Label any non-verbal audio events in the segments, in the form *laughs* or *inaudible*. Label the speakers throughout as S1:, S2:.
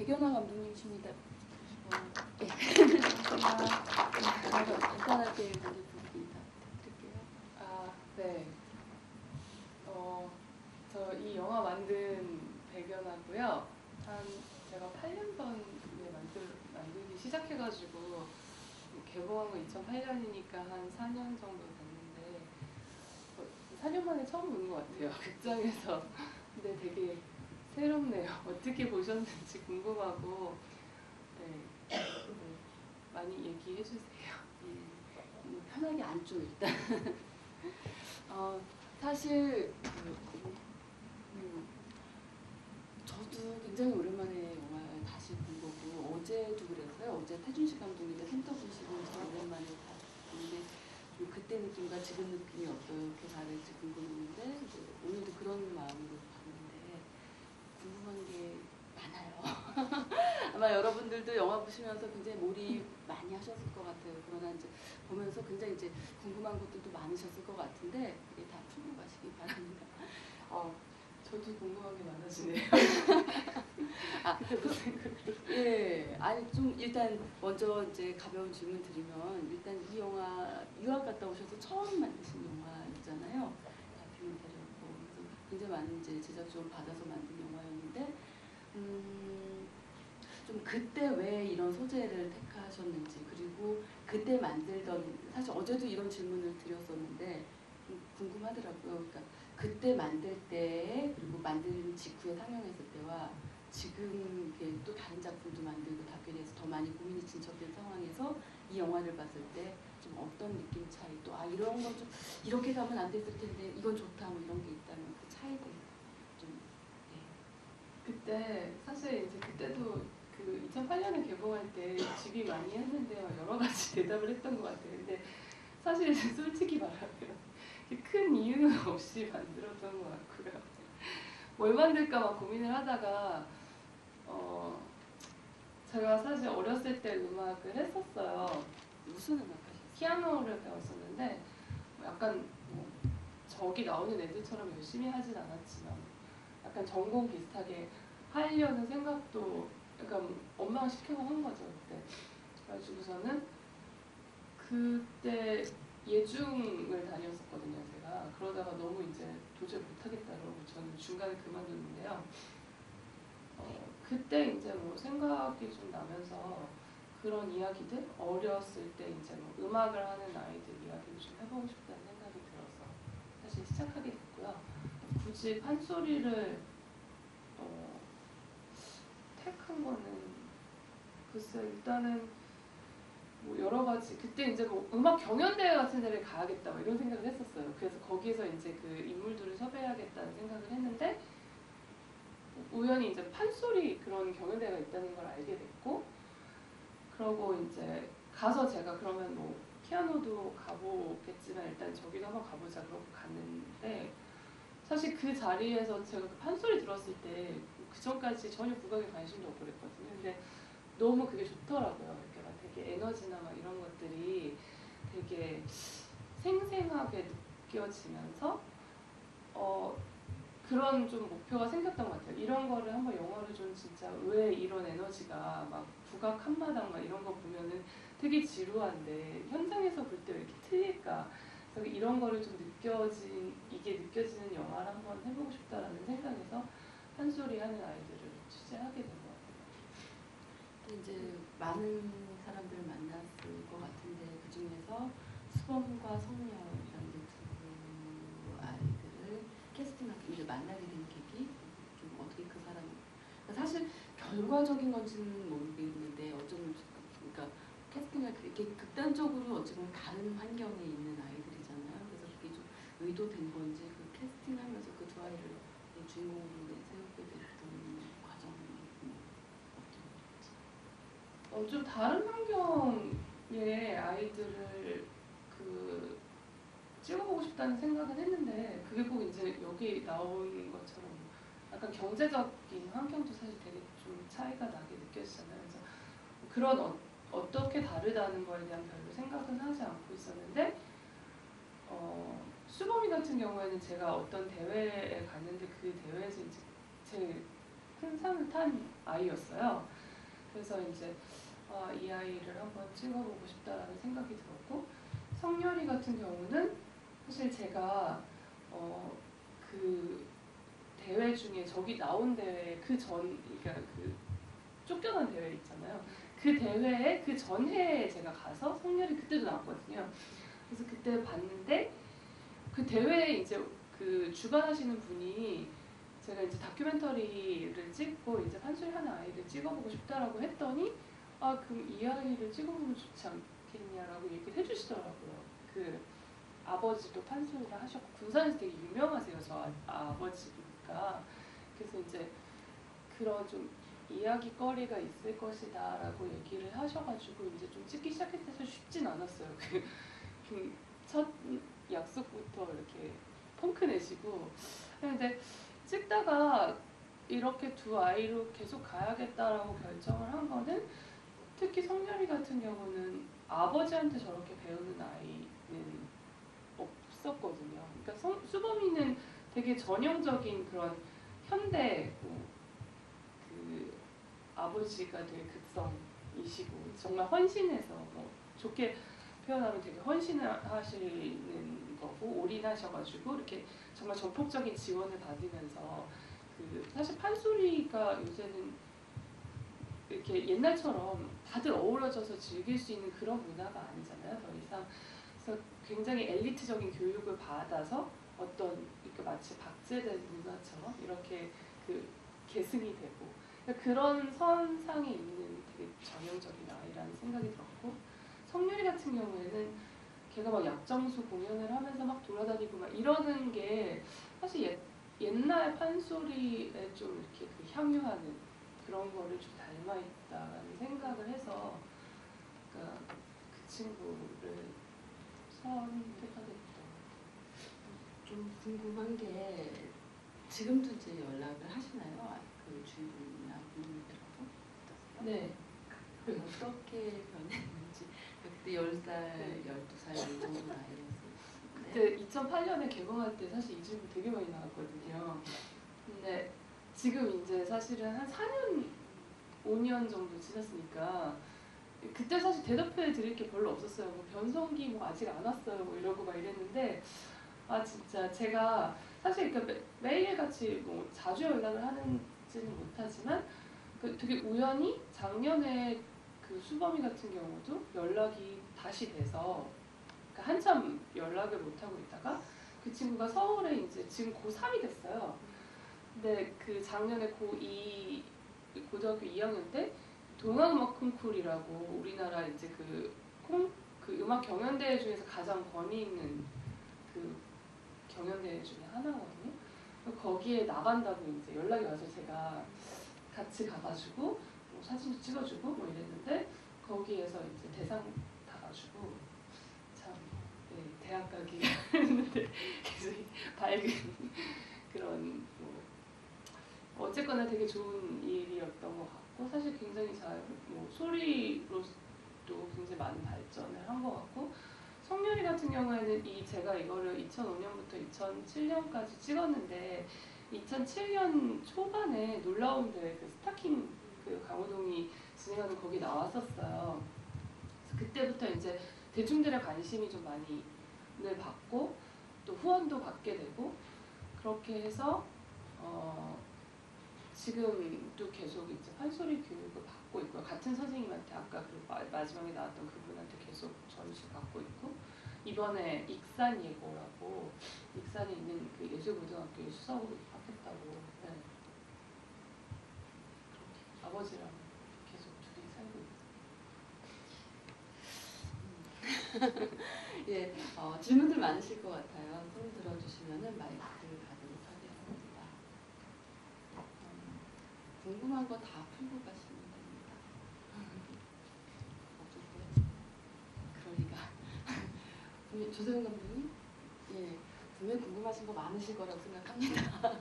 S1: 백연아 감독님이십니다. 어, 예. *laughs* 간단하게 먼저. 부탁드릴게요.
S2: 아, 네. 어, 저 이 영화 만든 백연하고요. 한 제가 8년 전에 만들, 만들기 시작해가지고 개봉한 거 2008년이니까 한 4년 정도 됐는데 어, 4년 만에 처음 보는 것 같아요. *laughs* 극장에서. 근데 되게 새롭네요. *laughs* 어떻게 보셨는지 궁금하고 네, 네, 많이 얘기해 주세요.
S1: 음, 편하게 앉죠 일단. *laughs* 어, 사실 그, 음, 저도 굉장히 오랜만에 영화를 다시 본 거고 어제도 그랬어요. 어제 태준식 감독님의 센터 분식을 저 오랜만에 봤는데 좀 그때 느낌과 지금 느낌이 어떻게 다를지 궁금했는데 오늘도 그런 마음으로 궁금한 게 많아요. *laughs* 아마 여러분들도 영화 보시면서 굉장히 몰입 많이 하셨을 것 같아요. 그러나 이제 보면서 굉장히 이제 궁금한 것들도 많으셨을 것 같은데 그게 다 풀고 가시기 바랍니다. *laughs*
S2: 어, 저도 궁금한 게 많아지네요. *laughs*
S1: 아, 예, 아니 좀 일단 먼저 이제 가벼운 질문 드리면 일단 이 영화 유학 갔다 오셔서 처음 만드신 영화이잖아요. 다큐멘터리였고 그래서 굉장히 많은 이제 제작 지원 받아서 만든 영화 였는데 음, 좀 그때 왜 이런 소재를 택하셨는지 그리고 그때 만들던 사실 어제도 이런 질문을 드렸었는데 좀 궁금하더라고요. 그러니까 그때 만들 때 그리고 만든 직후에 상영했을 때와 지금 또 다른 작품도 만들고 다큐에서 더 많이 고민이 진척된 상황에서 이 영화를 봤을 때 좀 어떤 느낌 차이 또 아 이런 건 좀 이렇게 가면 안 됐을 텐데 이건 좋다 뭐 이런 게 있다면 그 차이들.
S2: 그때 사실 이제 그때도 그 2008년에 개봉할 때 집이 많이 했는데 여러 가지 *laughs* 대답을 했던 것 같아요. 근데 사실 솔직히 말하면 큰 이유는 없이 *laughs* 만들었던 것 같고요. 뭘 만들까 막 고민을 하다가 어 제가 사실 어렸을 때 음악을 했었어요.
S1: 무슨 음악 하셨어요?
S2: 피아노를 배웠었는데 뭐 약간 뭐 저기 나오는 애들처럼 열심히 하진 않았지만 약간 전공 비슷하게 하려는 생각도 약간 엄마가 시켜서 한 거죠 그때. 그래가지고서는 그때 예중을 다녔었거든요 제가. 그러다가 너무 이제 도저히 못하겠다 그러고 저는 중간에 그만뒀는데요. 어, 그때 이제 뭐 생각이 좀 나면서 그런 이야기들 어렸을 때 이제 뭐 음악을 하는 아이들 이야기를 좀 해보고 싶다는 생각이 들어서 사실 시작하게 됐고요. 굳이 판소리를 어, 택한 거는 글쎄 일단은 뭐 여러 가지 그때 이제 뭐 음악 경연대회 같은 데를 가야겠다 뭐 이런 생각을 했었어요. 그래서 거기서 이제 그 인물들을 섭외해야겠다는 생각을 했는데 우연히 이제 판소리 그런 경연대회가 있다는 걸 알게 됐고 그러고 이제 가서 제가 그러면 뭐 피아노도 가보겠지만 일단 저기도 한번 가보자 그러고 갔는데 사실 그 자리에서 제가 그 판소리 들었을 때 그 전까지 전혀 국악에 관심도 없고 그랬거든요. 근데 너무 그게 좋더라고요. 이렇게 막 되게 에너지나 막 이런 것들이 되게 생생하게 느껴지면서 어 그런 좀 목표가 생겼던 것 같아요. 이런 거를 한번 영화로 좀 진짜 왜 이런 에너지가 막 국악 한마당 막 이런 거 보면은 되게 지루한데 현장에서 볼 때 왜 이렇게 틀릴까? 그래서 이런 거를 좀 느껴진 이게 느껴지는 영화를 한번 해보고 싶다라는 생각에서 한소리 하는 아이들을 취재하게 된 것 같아요.
S1: 또 이제 많은 사람들을 만났을 것 같은데 그 중에서 수범과 성녀라는 두 아이들을 캐스팅하기 이제 만나게 된 계기 좀 어떻게 그 사람 그러니까 사실 결과적인 건지는 모르겠는데 어쩌면 그러니까 캐스팅을 그렇게 극단적으로 어찌 보면 다른 환경에 있는 아이들이잖아요. 그래서 그게 좀 의도된 건지 그 캐스팅하면서 그 두 아이를 이 주인공으로 세우게 됐던 과정이 어떤지.
S2: 어, 좀 다른 환경의 아이들을 그 찍어보고 싶다는 생각은 했는데 그게 꼭 이제 여기 나온 것처럼 약간 경제적인 환경도 사실 되게 좀 차이가 나게 느껴지잖아요. 그래서 그런 어, 어떻게 다르다는 거에 대한 별로 생각은 하지 않고 있었는데 어, 수범이 같은 경우에는 제가 어떤 대회에 갔는데 그 대회에서 이제 제큰 상을 탄 아이였어요. 그래서 이제 아, 이 아이를 한번 찍어보고 싶다라는 생각이 들었고 성열이 같은 경우는 사실 제가 어, 그 대회 중에 저기 나온 대회 그 전 그러니까 그 쫓겨난 대회 있잖아요. 그 대회에 그 전해에 제가 가서 성열이 그때도 나왔거든요. 그래서 그때 봤는데 그 대회에 이제 그 주관하시는 분이 제가 이제 다큐멘터리를 찍고 이제 판소리 하는 아이를 찍어보고 싶다라고 했더니 아 그럼 이 아이를 찍어보면 좋지 않겠냐라고 얘기를 해주시더라고요. 그 아버지도 판소리를 하셨고 군산에서 되게 유명하세요 저 아, 아버지가 그래서 이제 그런 좀 이야기거리가 있을 것이다라고 얘기를 하셔가지고 이제 좀 찍기 시작했을 쉽진 않았어요. 그첫 약속부터 이렇게 펑크 내시고 근데 찍다가 이렇게 두 아이로 계속 가야겠다라고 결정을 한 거는 특히 성렬이 같은 경우는 아버지한테 저렇게 배우는 아이는 없었거든요. 그러니까 성, 수범이는 되게 전형적인 그런 현대 뭐, 그 아버지가 되게 극성이시고 정말 헌신해서 뭐 좋게 표현하면 되게 헌신하시는 거고 올인하셔가지고 이렇게 정말 전폭적인 지원을 받으면서 그 사실 판소리가 요새는 이렇게 옛날처럼 다들 어우러져서 즐길 수 있는 그런 문화가 아니잖아요 더 이상. 그래서 굉장히 엘리트적인 교육을 받아서 어떤 이렇게 마치 박제된 문화처럼 이렇게 그 계승이 되고. 그러니까 그런 선상에 있는 되게 전형적인 아이라는 생각이 들었고 성렬이 같은 경우에는 걔가 막 약정수 공연을 하면서 막 돌아다니고 막 이러는 게 사실 옛, 옛날 판소리에 좀 이렇게 그 향유하는 그런 거를 좀 닮아 있다라는 생각을 해서 그러니까 그 친구를 선택하게 됐던
S1: 좀 궁금한 게 지금도 이제 연락을 하시나요? 아, 그 주인분이나 부모님들하고?
S2: 네.
S1: 그 어떻게 변했는지 그때 10살, 12살 이 정도 나이였어요.
S2: 그때 2008년에 개봉할 때 사실 이 질문 되게 많이 나왔거든요. 근데 지금 이제 사실은 한 4년, 5년 정도 지났으니까 그때 사실 대답해 드릴 게 별로 없었어요. 뭐 변성기 뭐 아직 안 왔어요. 뭐 이러고 막 이랬는데 아 진짜 제가 사실 그 매- 매일 같이 뭐 자주 연락을 하는지는 못하지만 그 되게 우연히 작년에 그 수범이 같은 경우도 연락이 다시 돼서 그러니까 한참 연락을 못 하고 있다가 그 친구가 서울에 이제 지금 고3이 됐어요. 근데 그 작년에 고2 고등학교 2학년 때 동아음악 콩쿨이라고 우리나라 이제 그, 콩, 그 음악 경연대회 중에서 가장 권위 있는 그 경연대회 중에 하나거든요. 거기에 나간다고 이제 연락이 와서 제가 같이 가가지고 뭐 사진도 찍어주고 뭐 이랬는데 거기에서 이제 대상 타가지고 참 네, 대학 가기가 *laughs* 했는데 굉장히 밝은 그런 뭐 어쨌거나 되게 좋은 일이었던 것 같고 사실 굉장히 잘 뭐 소리로도 굉장히 많은 발전을 한 것 같고 성렬이 같은 경우에는 이 제가 이거를 2005년부터 2007년까지 찍었는데 2007년 초반에 놀라운 대회 그 스타킹 그 강호동이 진행하는 거기 나왔었어요. 그때부터 이제 대중들의 관심이 좀 많이 늘 받고 또 후원도 받게 되고 그렇게 해서 어 지금도 계속 이제 판소리 교육을 받고 있고요. 같은 선생님한테 아까 그 마- 마지막에 나왔던 그분한테 계속 전수 받고 있고 이번에 익산 예고라고 익산에 있는 그 예술고등학교에 수석으로 입학했다고 네. 그렇게 아버지랑 계속 둘이 살고 있어요. *laughs*
S1: 예, 어, 질문들 많으실 것 같아요. 손 들어주시면은 마이크를 받도록 하겠습니다. 음, 궁금한 거 다 풀고 가시면 됩니다. *laughs* 어쨌든 그러니까 *laughs* 분명- 조세훈 감독님, 예, 분명 궁금하신 거 많으실 거라고 생각합니다.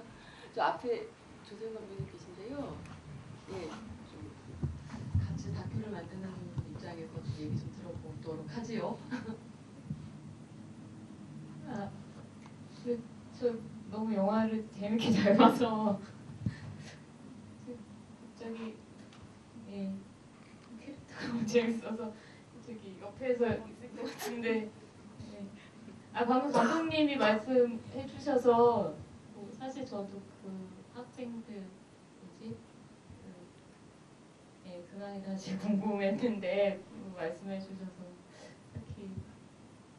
S1: 저 앞에 조세훈 감독님 계신데요. 예, 좀 같이 다큐를 만드는 입장에서 좀 얘기 좀 들어보도록 하지요.
S3: 아, 그, 저 너무 영화를 재밌게 잘 봐서 저기 예 캐릭터가 너무 재밌어서 저기 옆에서 있을 것 같은데 예. 아 방금 감독님이 말씀해 주셔서 뭐 사실 저도 그 학생들 뭐지 그, 예 근황이 다시 *laughs* 궁금했는데 그 말씀해 주셔서 딱히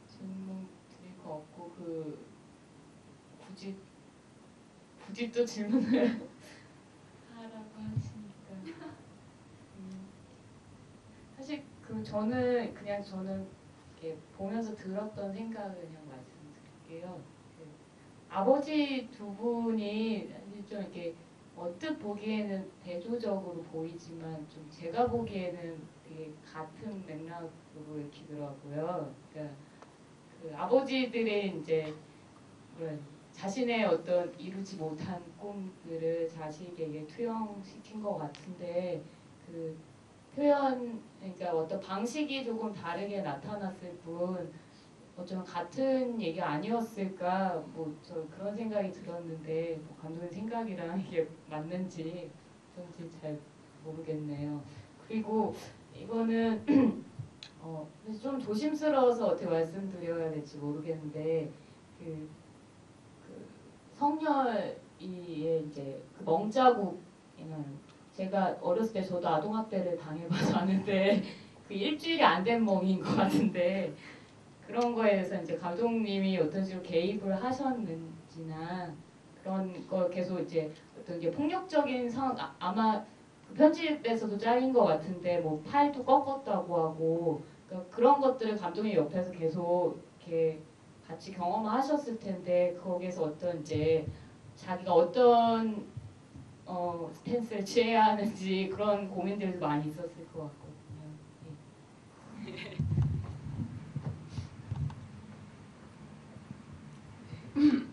S3: 질문 드릴 거 없고 그 굳이 굳이 또 질문을 *laughs* 하라고 하시니까 음, 사실 그 저는 그냥 저는 이렇게 보면서 들었던 생각을 그냥 말씀드릴게요. 그 아버지 두 분이 좀 이렇게 언뜻 보기에는 대조적으로 보이지만 좀 제가 보기에는 되게 같은 맥락으로 읽히더라고요. 그러니까 그 아버지들의 이제? 자신의 어떤 이루지 못한 꿈들을 자식에게 투영시킨 것 같은데 그 표현 그러니까 어떤 방식이 조금 다르게 나타났을 뿐 어쩌면 같은 얘기 아니었을까 뭐 저 그런 생각이 들었는데 뭐 감독님 생각이랑 이게 맞는지 어떤지 잘 모르겠네요. 그리고 이거는 *clears throat* 어, 좀 조심스러워서 어떻게 말씀드려야 될지 모르겠는데 그, 그 성렬이의 이제 그 멍자국이는 제가 어렸을 때 저도 아동학대를 당해봐서 아는데 *laughs* 그 일주일이 안 된 멍인 것 같은데 그런 거에 대해서 이제 감독님이 어떤 식으로 개입을 하셨는지나 그런 걸 계속 이제 어떤 게 폭력적인 상황 아, 아마 그 편집에서도 잘린 것 같은데 뭐 팔도 꺾었다고 하고 그러니까 그런 것들을 감독님 옆에서 계속 이렇게 같이 경험하셨을 텐데 거기에서 어떤 이제 자기가 어떤 어, 스탠스를 취해야 하는지 그런 고민들도 많이 있었을 것 같거든요. 예. *laughs*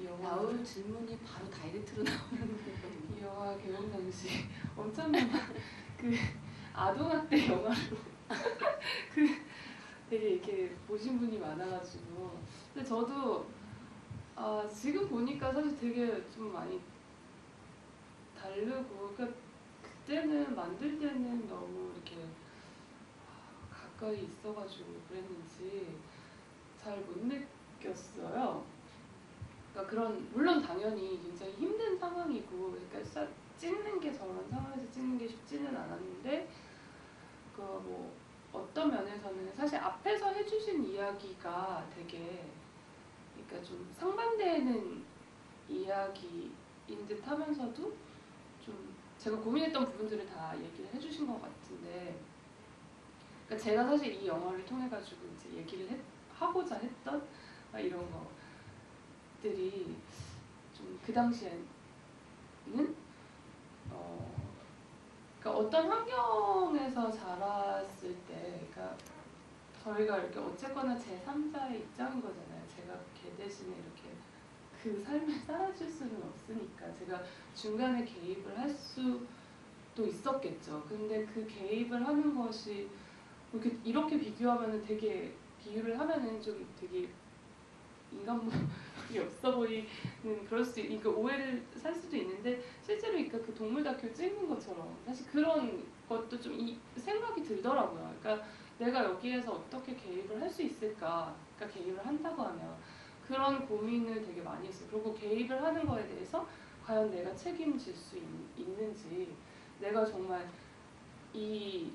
S2: 이 영화
S1: 나올 질문이 바로 다이렉트로 나오는 거거든요.
S2: 이 영화 개봉 당시 엄청난 *laughs* 그 아동학대 영화로 *laughs* 그 되게 이렇게 보신 분이 많아가지고 근데 저도 아 지금 보니까 사실 되게 좀 많이 다르고 그러니까 그때는 만들 때는 너무 이렇게 가까이 있어가지고 그랬는지 잘 못 느꼈어요. 그러니까 그런 물론 당연히 굉장히 힘든 상황이고 그러니까 사- 찍는 게 저런 상황에서 찍는 게 쉽지는 않았는데 그 뭐 어떤 면에서는 사실 앞에서 해주신 이야기가 되게 그러니까 좀 상반되는 이야기인 듯 하면서도 좀 제가 고민했던 부분들을 다 얘기를 해주신 것 같은데 그러니까 제가 사실 이 영화를 통해 가지고 이제 얘기를 했- 하고자 했던 막 이런 것들이 좀 그 당시에는 어 그러니까 어떤 환경에서 자랐을 때 그러니까 저희가 이렇게 어쨌거나 제 3자의 입장인 거잖아요. 제가 걔 대신에 이렇게 그 삶을 *laughs* 살아줄 수는 없으니까 제가 중간에 개입을 할 수도 있었겠죠. 근데 그 개입을 하는 것이 이렇게, 비교하면은 되게 비유를 하면은 좀 되게 인간물이 *laughs* 없어 보이는 그럴 수 있, 그 오해를 살 수도 있는데 실제로 그 동물 다큐 찍는 것처럼 사실 그런 것도 좀 이 생각이 들더라고요. 그러니까 내가 여기에서 어떻게 개입을 할 수 있을까? 그러니까 개입을 한다고 하면 그런 고민을 되게 많이 했어요. 그리고 개입을 하는 거에 대해서 과연 내가 책임질 수 있, 있는지 내가 정말 이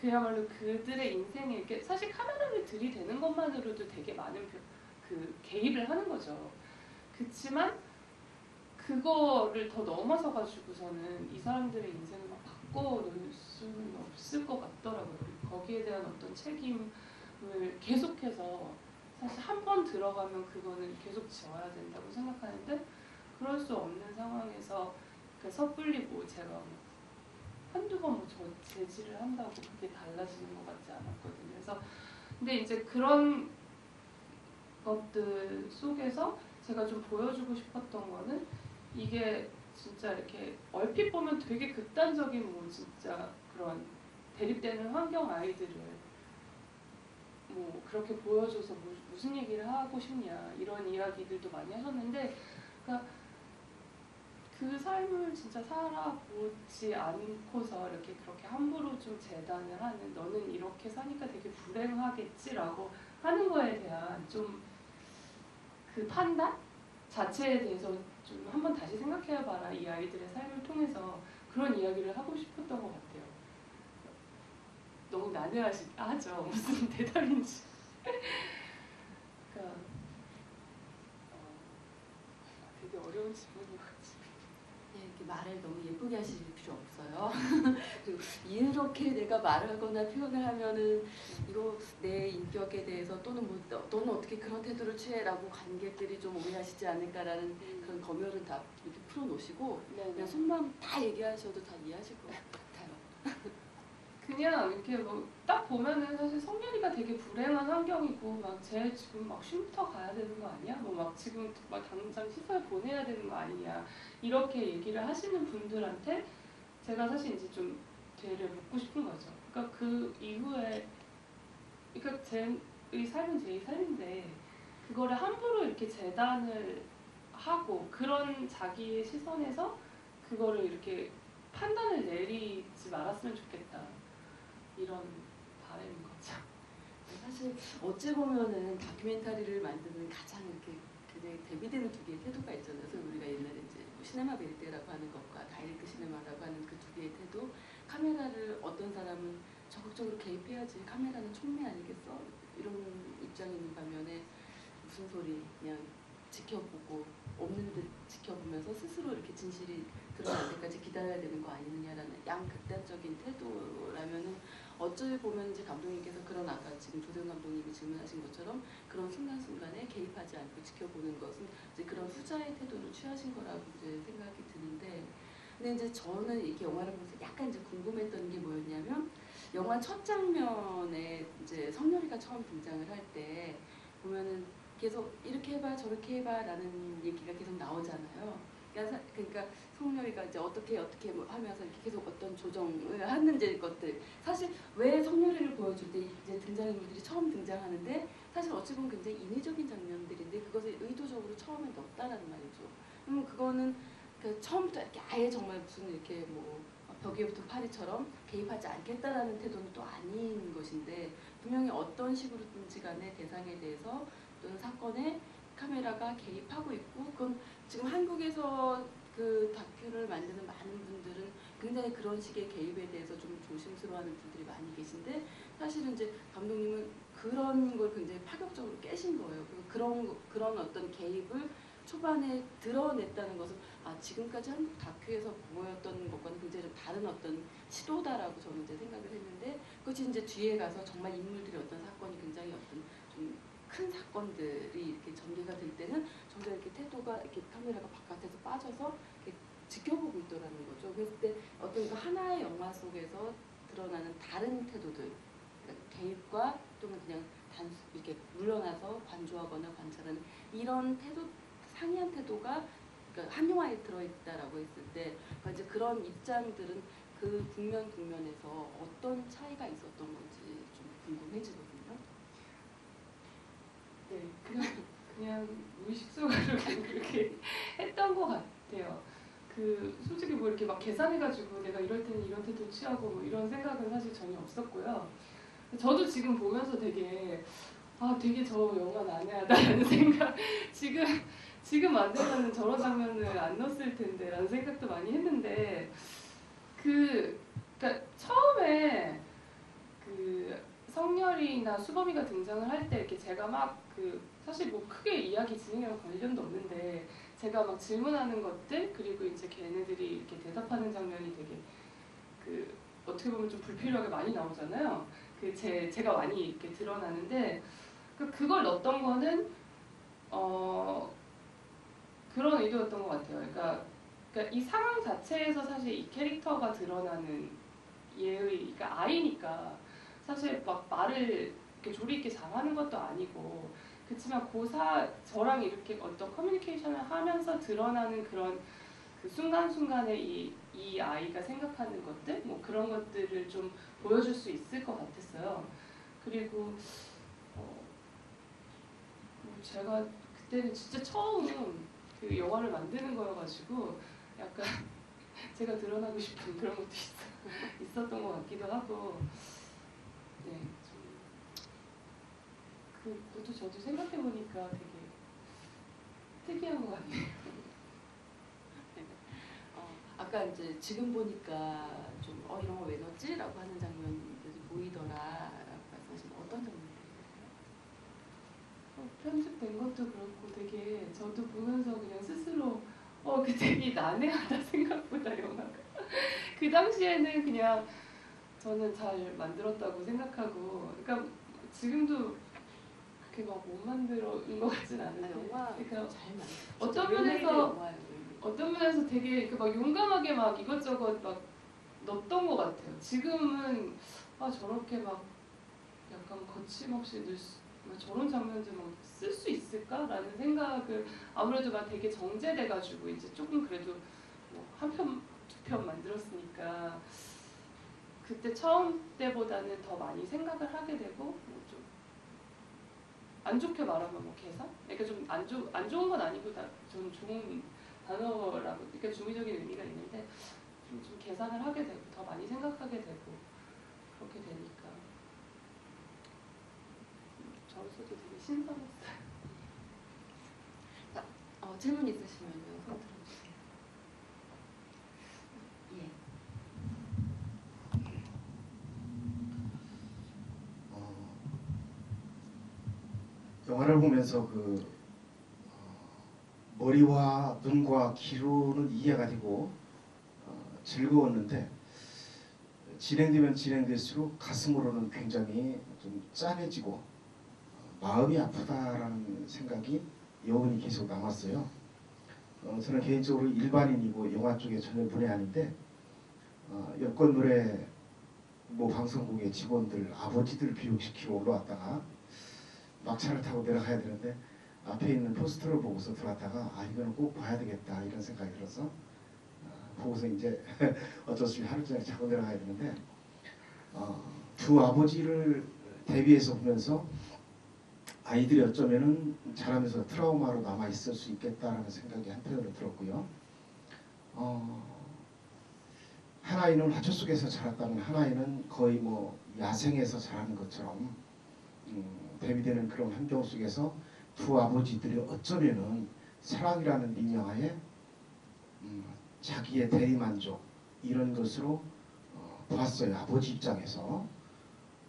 S2: 그야말로 그들의 인생에 이렇게 사실 카메라를 들이대는 것만으로도 되게 많은 그, 그 개입을 하는 거죠. 그렇지만 그거를 더 넘어서 가지고서는 이 사람들의 인생을 막 바꿔 놓을 수는 없을 것 같더라고요. 거기에 대한 어떤 책임을 계속해서 사실 한 번 들어가면 그거는 계속 지워야 된다고 생각하는데 그럴 수 없는 상황에서 그 섣불리 뭐 제가 뭐 한두 번뭐 제지를 한다고 그게 달라지는 것 같지 않았거든요. 그래서 근데 이제 그런 것들 속에서 제가 좀 보여주고 싶었던 거는 이게 진짜 이렇게 얼핏 보면 되게 극단적인 뭐 진짜 그런 대립되는 환경 아이들을 뭐 그렇게 보여줘서 무- 무슨 얘기를 하고 싶냐 이런 이야기들도 많이 하셨는데 그러니까 그 삶을 진짜 살아보지 않고서 이렇게 그렇게 함부로 좀 재단을 하는 너는 이렇게 사니까 되게 불행하겠지라고 하는 거에 대한 좀 그 판단 자체에 대해서 좀 한번 다시 생각해 봐라 이 아이들의 삶을 통해서 그런 이야기를 하고 싶었던 것 같아요. 너무 난해하죠 *laughs* 무슨 대답인지. 그러니까 어, 되게 어려운
S1: 이렇게 말을 너무 예쁘게 하실 필요 없어요. *laughs* 이렇게 내가 말하거나 표현을 하면은 이거 내 인격에 대해서 또는 뭐 너- 너는 어떻게 그런 태도를 취해라고 관객들이 좀 오해하시지 않을까라는 그런 검열은 다 이렇게 풀어놓으시고
S2: 네,
S1: 그냥 속마음 다 얘기하셔도 다 이해하실 것 같아요. *laughs*
S2: 그냥 이렇게 뭐 딱 보면은 사실 성렬이가 되게 불행한 환경이고 막 쟤 지금 막 쉼터 가야 되는 거 아니야? 뭐 막 지금 막 당장 시설 보내야 되는 거 아니냐 이렇게 얘기를 하시는 분들한테 제가 사실 이제 좀 되를 묻고 싶은 거죠. 그러니까 그 이후에 그러니까 제의 삶은 제의 삶인데 그거를 함부로 이렇게 재단을 하고 그런 자기의 시선에서 그거를 이렇게 판단을 내리지 말았으면 좋겠다. 이런 바람인 거죠.
S1: 사실 어찌 보면은 다큐멘터리를 만드는 가장 이렇게 굉장히 대비되는 두 개의 태도가 있잖아요. 그래서 우리가 옛날에 이제 뭐 시네마 베리테라고 하는 것과 다이렉트 시네마라고 하는 그 두 개의 태도. 카메라를 어떤 사람은 적극적으로 개입해야지 카메라는 촉매 아니겠어? 이런 입장이 있는 반면에 무슨 소리 그냥 지켜보고 없는 듯 지켜보면서 스스로 이렇게 진실이 드러날 때까지 기다려야 되는 거 아니느냐라는 양극단적인 태도라면은 어찌 보면 이제 감독님께서 그런 아까 지금 조세훈 감독님이 질문하신 것처럼 그런 순간순간에 개입하지 않고 지켜보는 것은 이제 그런 후자의 태도를 취하신 거라고 이제 생각이 드는데 근데 이제 저는 이렇게 영화를 보면서 약간 이제 궁금했던 게 뭐였냐면 영화 첫 장면에 이제 성렬이가 처음 등장을 할 때 보면은 계속 이렇게 해봐 저렇게 해봐 라는 얘기가 계속 나오잖아요. 그러니까, 사- 그러니까 성렬이가 이제 어떻게 어떻게 뭐 하면서 계속 어떤 조정을 하는지 것들 사실 왜 성렬이를 보여줄 때 이제 등장인물들이 처음 등장하는데 사실 어찌 보면 굉장히 인위적인 장면들인데 그것을 의도적으로 처음에 넣었다라는 말이죠. 그러면 그거는 그 처음부터 이렇게 아예 정말 무슨 이렇게 뭐벽 위에 붙은 파리처럼 개입하지 않겠다라는 태도는 또 아닌 것인데 분명히 어떤 식으로든지 간에 대상에 대해서 또는 사건에 카메라가 개입하고 있고 그건 지금 한국에서 그 다큐를 만드는 많은 분들은 굉장히 그런 식의 개입에 대해서 좀 조심스러워하는 분들이 많이 계신데 사실은 이제 감독님은 그런 걸 굉장히 파격적으로 깨신 거예요. 그런 거- 그런 어떤 개입을 초반에 드러냈다는 것은 아 지금까지 한국 다큐에서 보였던 것과는 굉장히 좀 다른 어떤 시도다라고 저는 이제 생각을 했는데 그것이 이제 뒤에 가서 정말 인물들이 어떤 사건이 굉장히 어떤 좀 큰 사건들이 이렇게 전개가 될 때는 정말 이렇게 태도가 이렇게 카메라가 바깥에서 빠져서 이렇게 지켜보고 있더라는 거죠. 그랬을 때 어떤 그 하나의 영화 속에서 드러나는 다른 태도들, 그러니까 개입과 또는 그냥 단수 이렇게 물러나서 관조하거나 관찰하는 이런 태도 상이한 태도가 그러니까 한 영화에 들어있다라고 했을 때 그러니까 이제 그런 입장들은 그 국면 국면에서 어떤 차이가 있었던 건지 좀 궁금해지거든요.
S2: 네, 그냥 그냥 무의식 속으로 *laughs* 그렇게 했던 것 같아요. 그 솔직히 뭐 이렇게 막 계산해가지고 내가 이럴 때는 이런 태도 취하고 뭐 이런 생각은 사실 전혀 없었고요. 저도 지금 보면서 되게 아 되게 저 영화 난해하다라는 *laughs* 생각 지금 지금 만들면은 저런 장면을 안 넣었을 텐데라는 생각도 많이 했는데 그 그러니까 처음에 그 성렬이나 수범이가 등장을 할 때 이렇게 제가 막 그 사실 뭐 크게 이야기 진행이랑 관련도 없는데 제가 막 질문하는 것들 그리고 이제 걔네들이 이렇게 대답하는 장면이 되게 그 어떻게 보면 좀 불필요하게 많이 나오잖아요. 그 제 제가 많이 이렇게 드러나는데 그 그걸 넣었던 거는 어 그런 의도였던 것 같아요. 그러니까 그러니까 이 상황 자체에서 사실 이 캐릭터가 드러나는 얘의 그러니까 아이니까 사실 막 말을 이렇게 조리 있게 잘하는 것도 아니고 그렇지만 고사 저랑 이렇게 어떤 커뮤니케이션을 하면서 드러나는 그런 그 순간순간에 이, 이 아이가 생각하는 것들 뭐 그런 것들을 좀 보여줄 수 있을 것 같았어요. 그리고 어, 뭐 제가 그때는 진짜 처음 그 영화를 만드는 거여가지고 약간 *laughs* 제가 드러나고 싶은 그런 것도 있어, 있었던 것 같기도 하고 네, 좀 그, 그것도 저도 생각해 보니까 되게 특이한 것 같네요. *laughs*
S1: 어, 아까 이제 지금 보니까 좀 어, 이런 거왜 하는 보이더라 라고 말씀하신 어떤 장면이에요?
S2: 어, 편집된 것도 그렇고 되게 저도 보면서 그냥 스스로 어, 그 되게 난해하다 *laughs* 생각보다 영화가 그 당시에는 그냥 저는 잘 만들었다고 생각하고 그러니까 지금도 그렇게 막 못 만든 것 같진 않은데
S1: 아,
S2: 그러니까. 어떤
S1: well-made
S2: 면에서. 어떤 면에서 되게 이렇게 막 용감하게 막 이것저것 막 넣었던 것 같아요. 지금은 아 저렇게 막 약간 거침없이 넣을 수, 막 저런 장면들 막쓸 수 있을까라는 생각을 아무래도 막 되게 정제돼가지고 이제 조금 그래도 뭐 한편 두 편 만들었으니까 그때 처음 때보다는 더 많이 생각을 하게 되고 뭐 좀 안 좋게 말하면 뭐 계산? 그러니까 좀안좋안 좋은 건 아니고 다좀 좋은 단어라고 그러니까 중의적인 의미가 있는데 좀, 좀 계산을 하게 되고 더 많이 생각하게 되고 그렇게 되니까 음, 저로서도 되게 신선했어요.
S1: 어, 질문 있으시면요. 예.
S4: 어, 영화를 보면서 그 어, 머리와 눈과 귀로는 이해가지고 어, 즐거웠는데 진행되면 진행될수록 가슴으로는 굉장히 좀 짠해지고 어, 마음이 아프다라는 생각이 여운이 계속 남았어요. 어, 저는 개인적으로 일반인이고 영화 쪽에 전혀 아닌데 어, 여권 노래 뭐 방송국의 직원들 아버지들 교육시키러 올라왔다가 막차를 타고 내려가야 되는데 앞에 있는 포스터를 보고서 들어왔다가 아 이거는 꼭 봐야 되겠다 이런 생각이 들어서 아, 보고서 이제 *laughs* 어쩔 수 없이 하루 종일 자고 내려가야 되는데 어, 두 아버지를 대비해서 보면서 아이들이 어쩌면은 자라면서 트라우마로 남아 있을 수 있겠다라는 생각이 한편으로 들었고요. 어, 한 아이는 화초 속에서 자랐다면 한 아이는 거의 뭐 야생에서 자라는 것처럼 음, 대비되는 그런 환경 속에서 두 아버지들이 어쩌면은 사랑이라는 민영하에 음, 자기의 대리만족 이런 것으로 어, 보았어요 아버지 입장에서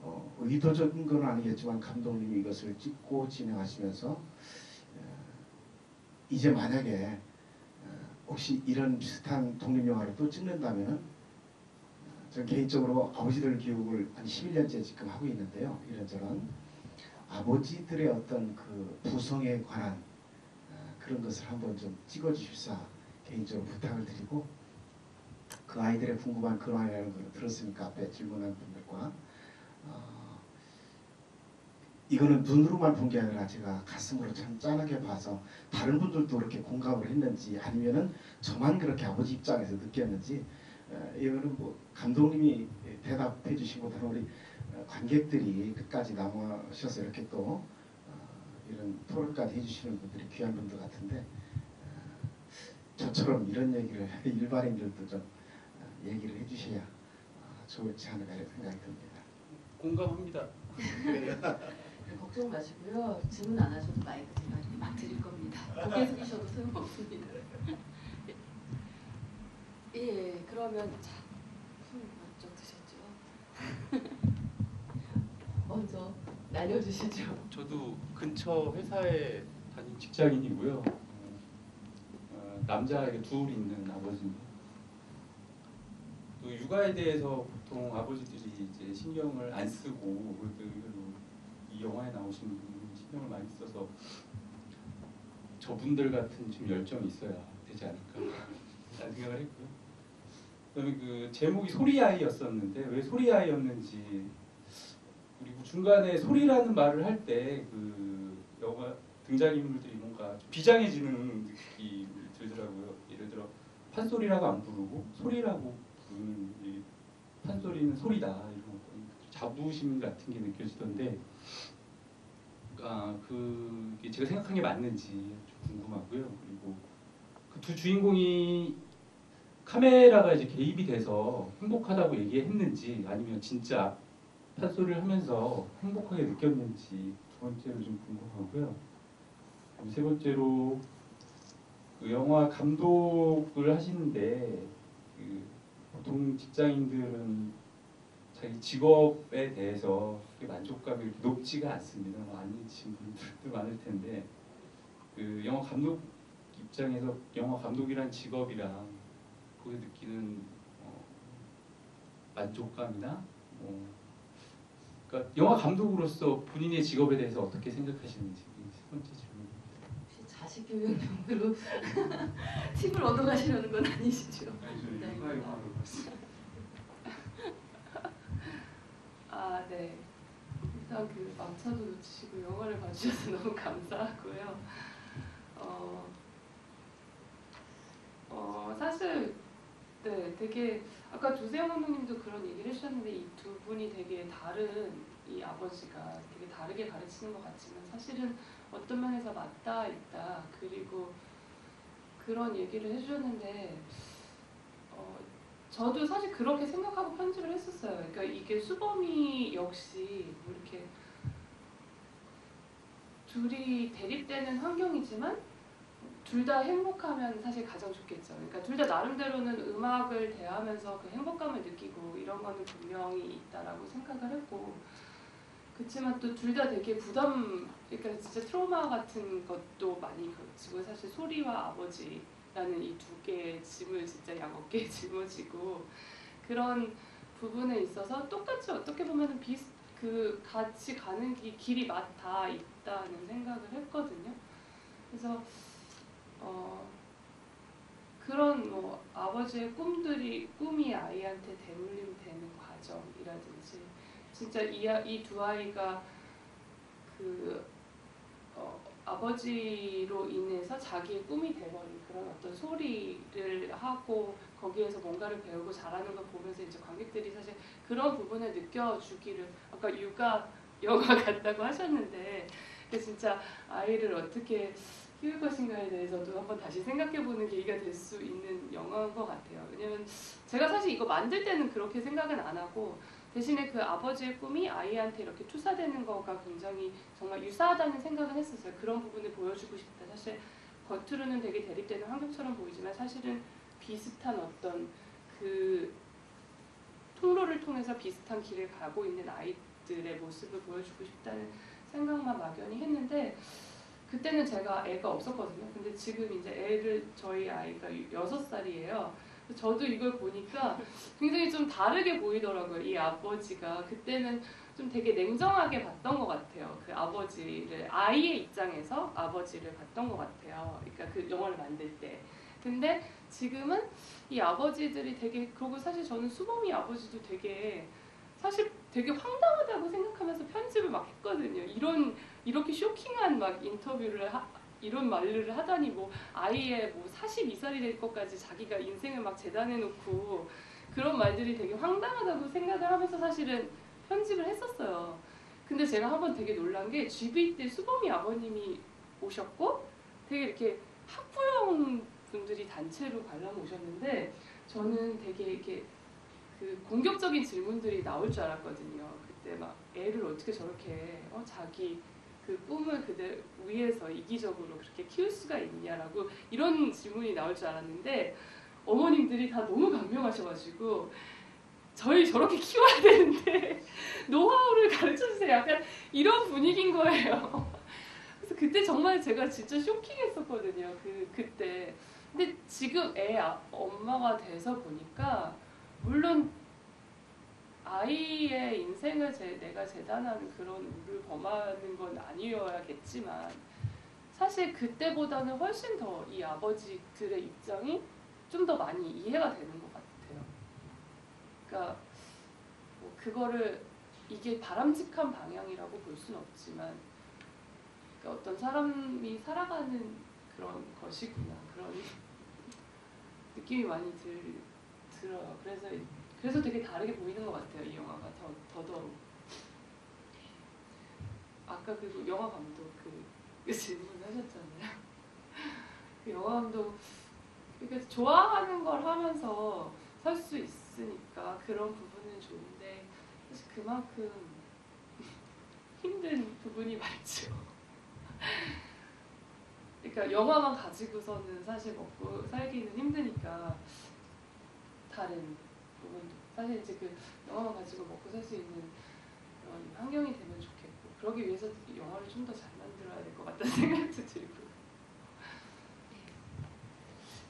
S4: 어, 의도적인 건 아니겠지만 감독님이 이것을 찍고 진행하시면서 어, 이제 만약에 어, 혹시 이런 비슷한 독립영화를 또 찍는다면은 어, 저는 개인적으로 아버지들 교육을 한 11년째 지금 하고 있는데요. 이런저런 아버지들의 어떤 그 부성에 관한 어, 그런 것을 한번 좀 찍어주십사 개인적으로 부탁을 드리고 그 아이들의 궁금한 그러한이라는 걸 들었으니까 앞에 질문한 분들과 어, 이거는 눈으로만 본 게 아니라 제가 가슴으로 참 짠하게 봐서 다른 분들도 그렇게 공감을 했는지 아니면은 저만 그렇게 아버지 입장에서 느꼈는지 어, 이거는 뭐 감독님이 대답해 주신 것보다 우리 어, 관객들이 끝까지 남으셔서 이렇게 또 어, 이런 토론까지 해주시는 분들이 귀한 분들 같은데 어, 저처럼 이런 얘기를 *laughs* 일반인들도 좀 어, 얘기를 해주셔야 어, 좋을지 않을까 이런 생각이 듭니다.
S5: 공감합니다.
S1: 네, 걱정 마시고요. 질문 안 하셔도 마이크 제가 막 드릴 겁니다. 고개 숙이셔도 소용없습니다. *laughs* 예, 그러면 자, 손 먼저 드셨죠? *laughs* 먼저 날려주시죠.
S5: 저도 근처 회사에 다닌 직장인이고요. 어, 남자 이렇게 둘 있는 아버지인데 또 육아에 대해서 보통 아버지들이 이제 신경을 안 쓰고 이 영화에 나오신 분은 신경을 많이 써서 저분들 같은 좀 열정이 있어야 되지 않을까 라는 생각을 했고요. 그다음에 그 제목이 소리 아이였었는데 왜 소리 아이였는지 그리고 중간에 소리라는 말을 할 때 그 영화 등장인물들이 뭔가 좀 비장해지는 느낌이 들더라고요. 예를 들어 판소리라고 안 부르고 소리라고 부르는 이 판소리는 소리다 이런 거 자부심 같은 게 느껴지던데 아 그게 제가 생각한 게 맞는지 좀 궁금하고요. 그리고 그 두 주인공이 카메라가 이제 개입이 돼서 행복하다고 얘기했는지 아니면 진짜 판소리를 하면서 행복하게 느꼈는지 두 번째로 좀 궁금하고요. 세 번째로 그 영화 감독을 하시는데 그 보통 직장인들은 자기 직업에 대해서 만족감이 높지가 않습니다. 뭐 아니신 분들도 많을 텐데 그 영화 감독 입장에서 영화 감독이란 직업이랑 거기에 느끼는 어, 만족감이나 뭐 그러니까 영화 감독으로서 본인의 직업에 대해서 어떻게 생각하시는지 이세 번째 질문.
S1: 혹시 자식 교육용으로 *laughs* 팁을 얻어가시려는 건 아니시죠? 네. *laughs*
S2: 아, 네. 일단 그 막차도 놓치시고 영화를 봐주셔서 너무 감사하고요. 어, 어 사실 네, 되게 아까 조세영 감독님도 그런 얘기를 해주셨는데 이 두 분이 되게 다른 이 아버지가 되게 다르게 가르치는 것 같지만 사실은 어떤 면에서 맞닿아 있다. 그리고 그런 얘기를 해주셨는데 어, 저도 사실 그렇게 생각하고 편집을 했었어요. 그러니까 이게 수범이 역시 뭐 이렇게 둘이 대립되는 환경이지만 둘 다 행복하면 사실 가장 좋겠죠. 그러니까 둘 다 나름대로는 음악을 대하면서 그 행복감을 느끼고 이런 거는 분명히 있다라고 생각을 했고 그렇지만 또 둘 다 되게 부담, 그러니까 진짜 트라우마 같은 것도 많이 거치고 사실 소리와 아버지라는 이 두 개의 짐을 진짜 양 어깨에 *laughs* 짊어지고 그런 부분에 있어서 똑같이 어떻게 보면 비슷 그 같이 가는 길, 길이 맞다 있다는 생각을 했거든요. 그래서 어 그런 뭐 아버지의 꿈들이 꿈이 아이한테 대물림되는 과정이라든지 진짜 이두 아이가 그 어, 아버지로 인해서 자기의 꿈이 돼버린 그런 어떤 소리를 하고 거기에서 뭔가를 배우고 잘하는 걸 보면서 이제 관객들이 사실 그런 부분을 느껴주기를 아까 육아 영화 *laughs* 같다고 하셨는데 그 진짜 아이를 어떻게 키울 것인가에 대해서도 한번 다시 생각해보는 계기가 될 수 있는 영화인 것 같아요. 왜냐면 제가 사실 이거 만들 때는 그렇게 생각은 안 하고 대신에 그 아버지의 꿈이 아이한테 이렇게 투사되는 거가 굉장히 정말 유사하다는 생각은 했었어요. 그런 부분을 보여주고 싶다. 사실 겉으로는 되게 대립되는 환경처럼 보이지만 사실은 비슷한 어떤 그 통로를 통해서 비슷한 길을 가고 있는 아이들의 모습을 보여주고 싶다는 생각만 막연히 했는데 그때는 제가 애가 없었거든요. 근데 지금 이제 애를 저희 아이가 여섯 살이에요. 저도 이걸 보니까 굉장히 좀 다르게 보이더라고요. 이 아버지가 그때는 좀 되게 냉정하게 봤던 것 같아요. 그 아버지를 아이의 입장에서 아버지를 봤던 것 같아요. 그러니까 그 영화를 만들 때. 근데 지금은 이 아버지들이 되게 그리고 사실 저는 수범이 아버지도 되게 사실 되게 황당하다고 생각하면서 편집을 막 했거든요. 이런 이렇게 쇼킹한 막 인터뷰를 하, 이런 말을 하다니 뭐 아이의 뭐 42살이 될 것까지 자기가 인생을 막 재단해 놓고 그런 말들이 되게 황당하다고 생각을 하면서 사실은 편집을 했었어요. 근데 제가 한번 되게 놀란 게 GV 때 수범이 아버님이 오셨고 되게 이렇게 학부형 분들이 단체로 관람 오셨는데 저는 되게 이렇게 그 공격적인 질문들이 나올 줄 알았거든요. 그때 막 애를 어떻게 저렇게 어, 자기 그 꿈을 그대 위해서 이기적으로 그렇게 키울 수가 있냐라고 이런 질문이 나올 줄 알았는데 어머님들이 다 너무 감명하셔가지고 저희 저렇게 키워야 되는데 *laughs* 노하우를 가르쳐 주세요. 약간 이런 분위기인 거예요. *laughs* 그래서 그때 정말 제가 진짜 쇼킹했었거든요. 그 그때. 근데 지금 애 아- 엄마가 돼서 보니까 물론 아이의 인생을 제, 내가 재단하는 그런 우를 범하는 건 아니어야겠지만 사실 그때보다는 훨씬 더 이 아버지들의 입장이 좀 더 많이 이해가 되는 것 같아요. 그러니까 뭐 그거를 이게 바람직한 방향이라고 볼 수는 없지만 그러니까 어떤 사람이 살아가는 그런 것이구나 그런 *laughs* 느낌이 많이 들, 들어요. 그래서 그래서 되게 다르게 보이는 것 같아요. 이 영화가 더 더더욱. 아까 그리고 영화 감독 그, 그 질문 하셨잖아요. *laughs* 그 영화 감독 그러니까 좋아하는 걸 하면서 살 수 있으니까 그런 부분은 좋은데 사실 그만큼 *laughs* 힘든 부분이 많죠. *laughs* 그러니까 영화만 가지고서는 사실 먹고 살기는 힘드니까 다른 부분도 사실 이제 그 영화만 가지고 먹고 살 수 있는 그런 환경이 되면 좋겠고 그러기 위해서 영화를 좀 더 잘 만들어야 될 것 같다는 *laughs* 생각도 들고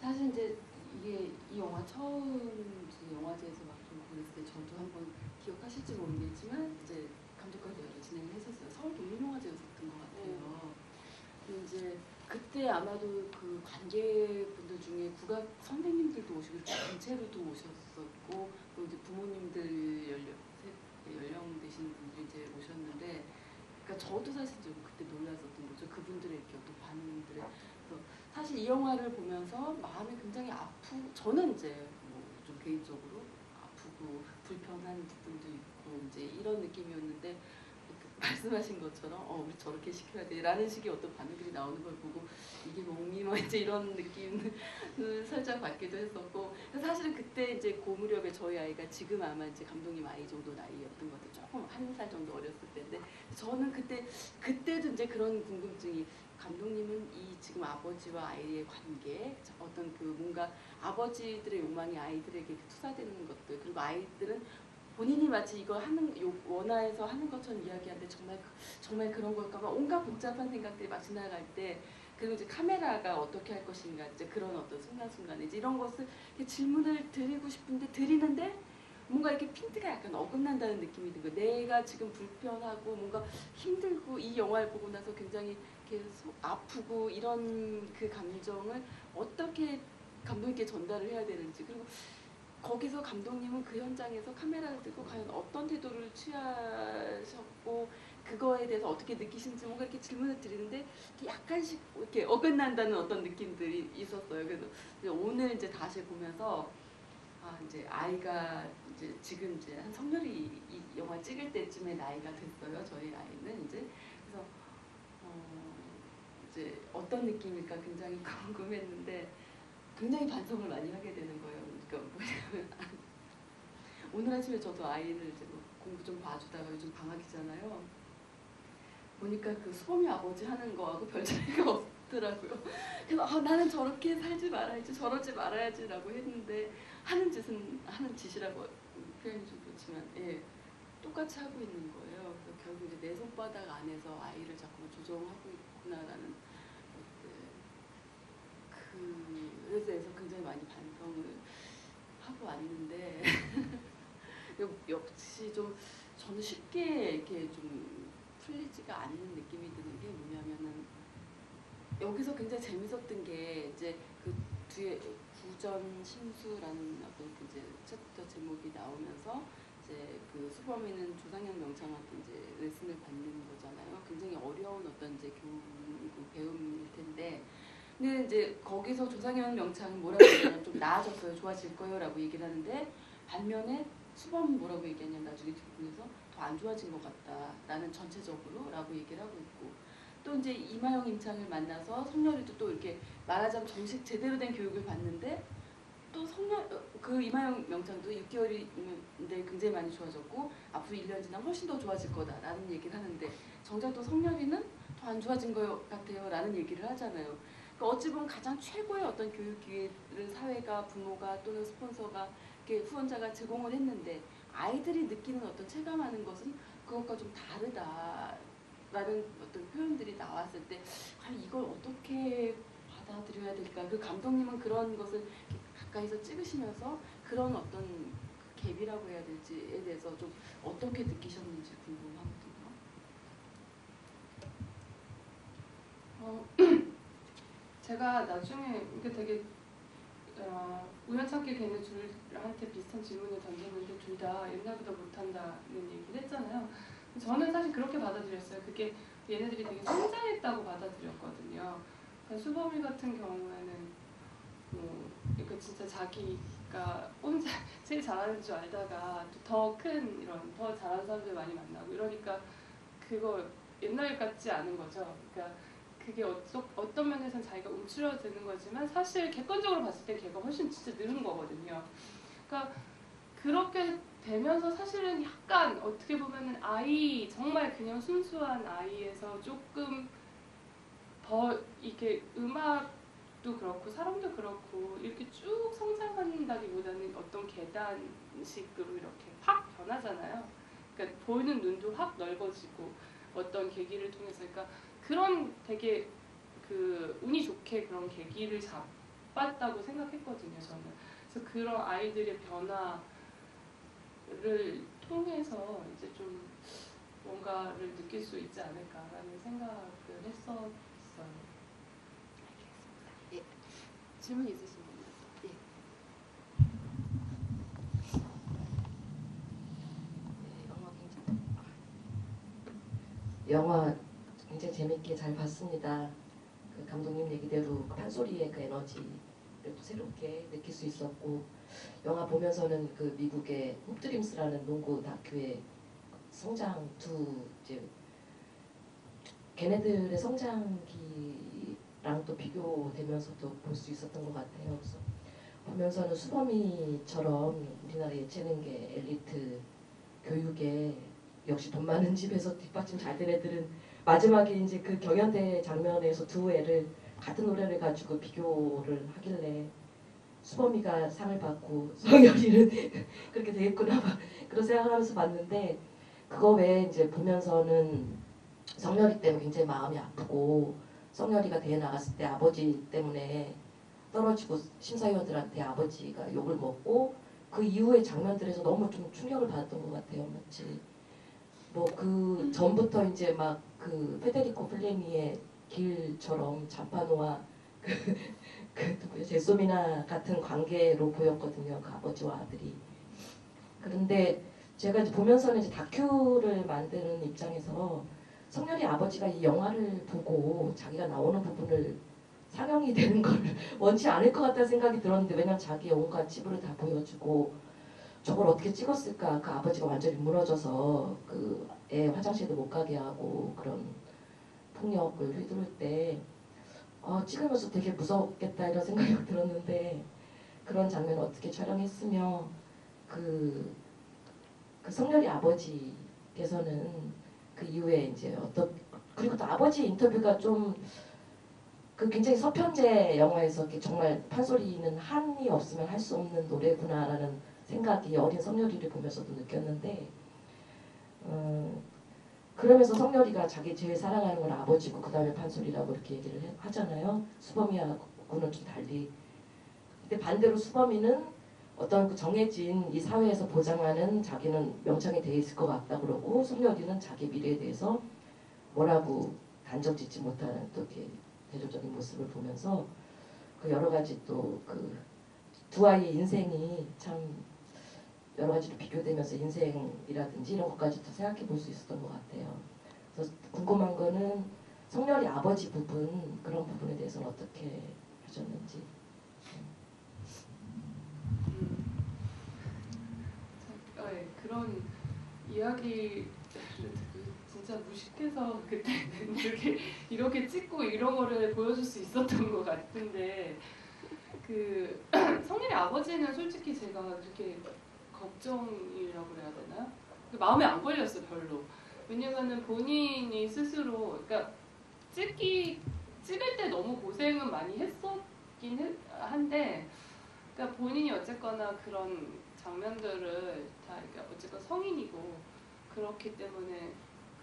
S1: 사실 이제 이게 이 영화 처음 영화제에서 막 좀 보냈을 때 저도 한번 기억하실지 모르겠지만 이제 감독과 대화를 진행을 했었어요. 서울 독립영화제였었던 것 같아요. 근데 이제 그때 아마도 그 관객분들 중에 국악 선생님들도 오시고 단체로도 오셨었고 또 이제 부모님들 연령 세- 연령 되신 분들이 이제 오셨는데 그러니까 저도 사실 좀 그때 놀랐었던 거죠. 그분들의 이렇게 어떤 반응들에 사실 이 영화를 보면서 마음이 굉장히 아프 저는 이제 뭐 좀 개인적으로 아프고 불편한 부분도 있고 이제 이런 느낌이었는데 그 말씀하신 것처럼 어 우리 저렇게 시켜야 돼라는 식의 어떤 반응들이 나오는 걸 보고 이게 몸이 뭐 이제 이런 느낌을 *laughs* 살짝 받기도 했었고 사실은 그때 이제 그 무렵에 저희 아이가 지금 아마 이제 감독님 아이 정도 나이였던 것 같아요. 조금 한 살 정도 어렸을 때인데 저는 그때 그때도 이제 그런 궁금증이 감독님은 이 지금 아버지와 아이의 관계 어떤 그 뭔가 아버지들의 욕망이 아이들에게 투사되는 것들 그리고 아이들은 본인이 마치 이거 하는 요 원화에서 하는 것처럼 이야기하는데 정말 그- 정말 그런 걸까 봐 온갖 복잡한 생각들이 막 지나갈 때 그리고 이제 카메라가 어떻게 할 것인가 이제 그런 어떤 순간순간에 이제 이런 것을 질문을 드리고 싶은데 드리는데 뭔가 이렇게 핀트가 약간 어긋난다는 느낌이 든 거예요. 내가 지금 불편하고 뭔가 힘들고 이 영화를 보고 나서 굉장히 이렇게 속 아프고 이런 그 감정을 어떻게 감독님께 전달을 해야 되는지 그리고 거기서 감독님은 그 현장에서 카메라를 들고 과연 어떤 태도를 취하셨고 그거에 대해서 어떻게 느끼시는지 뭔가 이렇게 질문을 드리는데 이렇게 약간씩 이렇게 어긋난다는 어떤 느낌들이 있었어요. 그래서 오늘 이제 다시 보면서 아 이제 아이가 이제 지금 이제 한 성렬이 이 영화 찍을 때쯤에 나이가 됐어요. 저희 아이는 이제 그래서 어 이제 어떤 느낌일까 굉장히 *laughs* 궁금했는데 굉장히 반성을 많이 하게 되는 거예요. 뭐냐면 *laughs* 오늘 아침에 저도 아이를 뭐 공부 좀 봐주다가 요즘 방학이잖아요. 보니까 그 수범이 아버지 하는 거하고 별 차이가 *laughs* 없더라고요. 그래서 아, 나는 저렇게 살지 말아야지 저러지 말아야지라고 했는데 하는 짓은 하는 짓이라고 표현이 좀 그렇지만 예 똑같이 하고 있는 거예요. 그래서 결국 이제 내 손바닥 안에서 아이를 자꾸 조정하고 있구나라는 것들 그에 대해서 굉장히 많이 반성을 하고 왔는데 *laughs* 역시 좀 저는 쉽게 이렇게 좀 풀리지가 않는 느낌이 드는 게 뭐냐면은 여기서 굉장히 재밌었던 게 이제 그 뒤에 구전 신수라는 어떤 그 이제 챕터 제목이 나오면서 이제 그 수범이는 조상현 명창한테 이제 레슨을 받는 거잖아요. 굉장히 어려운 어떤 이제 교육 배움일 텐데 근데 이제 거기서 조상현 명창은 뭐라고 얘기하냐면 좀 나아졌어요. 좋아질 거예요 라고 얘기를 하는데 반면에 수범은 뭐라고 얘기하냐면 나중에 뒷부분에서 더 안 좋아진 것 같다라는 전체적으로 라고 얘기를 하고 있고 또 이제 이마영 임창을 만나서 성렬이도 또 이렇게 말하자면 정식 제대로 된 교육을 받는데 또 성렬 어, 그 이마영 명창도 6개월인데 굉장히 많이 좋아졌고 앞으로 1년 지나면 훨씬 더 좋아질 거다라는 얘기를 하는데 정작 또 성렬이는 더 안 좋아진 것 같아요라는 얘기를 하잖아요. 그러니까 어찌 보면 가장 최고의 어떤 교육 기회를 사회가 부모가 또는 스폰서가 후원자가 제공을 했는데 아이들이 느끼는 어떤 체감하는 것은 그것과 좀 다르다라는 어떤 표현들이 나왔을 때 과연 이걸 어떻게 받아들여야 될까? 그 감독님은 그런 것을 가까이서 찍으시면서 그런 어떤 그 갭이라고 해야 될지에 대해서 좀 어떻게 느끼셨는지 궁금하거든요.
S2: 어, *clears throat* *clears throat* 제가 나중에 이게 되게 어, 우연찮게 걔네 둘한테 비슷한 질문을 던졌는데 둘 다 옛날보다 못한다는 얘기를 했잖아요. 저는 사실 그렇게 받아들였어요. 그게 얘네들이 되게 성장했다고 받아들였거든요. 그러니까 수범이 같은 경우에는 뭐 그러니까 진짜 자기가 혼자 *laughs* 제일 잘하는 줄 알다가 더 큰 이런 더 잘하는 사람들 많이 만나고 이러니까 그거 옛날 같지 않은 거죠. 그러니까 그게 어떠, 어떤 자기가 움츠러드는 거지만 사실 객관적으로 봤을 때 걔가 훨씬 진짜 늘은 거거든요. 그러니까 그렇게 되면서 사실은 약간 어떻게 보면은 아이 정말 그냥 순수한 아이에서 조금 더 이렇게 음악도 그렇고 사람도 그렇고 이렇게 쭉 성장한다기보다는 어떤 계단식으로 이렇게 확 변하잖아요. 그러니까 보이는 눈도 확 넓어지고 어떤 계기를 통해서 그러니까 그런 되게 그 운이 좋게 그런 계기를 잡았다고 생각했거든요 저는. 그래서 그런 아이들의 변화를 통해서 이제 좀 뭔가를 느낄 수 있지 않을까라는 생각을 했었어요.
S1: 질문 있으신 분요 예.
S6: 네, 영화 굉장히 재밌게 잘 봤습니다. 그 감독님 얘기대로 그 판소리의 그 에너지를 또 새롭게 느낄 수 있었고 영화 보면서는 그 미국의 훅드림스라는 농구 다큐의 성장 두 이제 걔네들의 성장기랑 또 비교되면서도 볼 수 있었던 것 같아요. 그래서 보면서는 수범이처럼 우리나라 예체능계 엘리트 교육에 역시 돈 많은 집에서 뒷받침 잘 된 애들은 마지막에 이제 그 경연대 장면에서 두 애를 같은 노래를 가지고 비교를 하길래 수범이가 상을 받고 *laughs* 성열이는 그렇게 되겠구나 막 그런 생각을 하면서 봤는데 그거 외에 이제 보면서는 성열이 때문에 굉장히 마음이 아프고 성열이가 대회 나갔을 때 아버지 때문에 떨어지고 심사위원들한테 아버지가 욕을 먹고 그 이후의 장면들에서 너무 좀 충격을 받았던 것 같아요. 마치 뭐 그 전부터 이제 막 그 페데리코 플레미의 길처럼 자파노와 그, *laughs* 그 제소미나 같은 관계로 보였거든요. 그 아버지와 아들이. 그런데 제가 이제 보면서는 이제 다큐를 만드는 입장에서 성렬이 아버지가 이 영화를 보고 자기가 나오는 부분을 상영이 되는 걸 *laughs* 원치 않을 것 같다는 생각이 들었는데 왜냐면 자기의 온갖 치부를 다 보여주고 저걸 어떻게 찍었을까 그 아버지가 완전히 무너져서 그 애 화장실도 못 가게 하고 그런 폭력을 휘두를 때 어, 찍으면서 되게 무섭겠다 이런 생각이 *laughs* 들었는데 그런 장면을 어떻게 촬영했으며 그, 그 성렬이 아버지께서는 그 이후에 이제 어떤 그리고 또 아버지 인터뷰가 좀 그 굉장히 서편제 영화에서 정말 판소리는 한이 없으면 할 수 없는 노래구나라는 생각이 어린 성렬이를 보면서도 느꼈는데 음, 그러면서 성렬이가 자기 제일 사랑하는 건 아버지고 그 다음에 판소리라고 이렇게 얘기를 해- 하잖아요. 수범이하고는 좀 달리. 근데 반대로 수범이는 어떤 그 정해진 이 사회에서 보장하는 자기는 명창이 돼 있을 것 같다 그러고 성렬이는 자기 미래에 대해서 뭐라고 단정짓지 못하는 또 이렇게 대조적인 모습을 보면서 그 여러 가지 또 그 두 아이의 인생이 참 여러 가지로 비교되면서 인생이라든지 이런 것까지도 생각해 볼 수 있었던 것 같아요. 그래서 궁금한 거는 성렬이 아버지 부분 그런 부분에 대해서는 어떻게 하셨는지.
S2: 음. 참, 어, 예, 그런 이야기를 듣고 진짜 무식해서 그때는 *laughs* 이렇게 이렇게 찍고 이런 거를 보여줄 수 있었던 것 같은데 그 *clears throat* 성렬이 아버지는 솔직히 제가 그렇게 걱정이라고 그래야 되나요? 그 마음에 안 걸렸어 별로. 왜냐면은 본인이 스스로 그러니까 찍기 찍을 때 너무 고생은 많이 했었긴 했- 한데 그러니까 본인이 어쨌거나 그런 장면들을 다 그러니까 어쨌건 성인이고 그렇기 때문에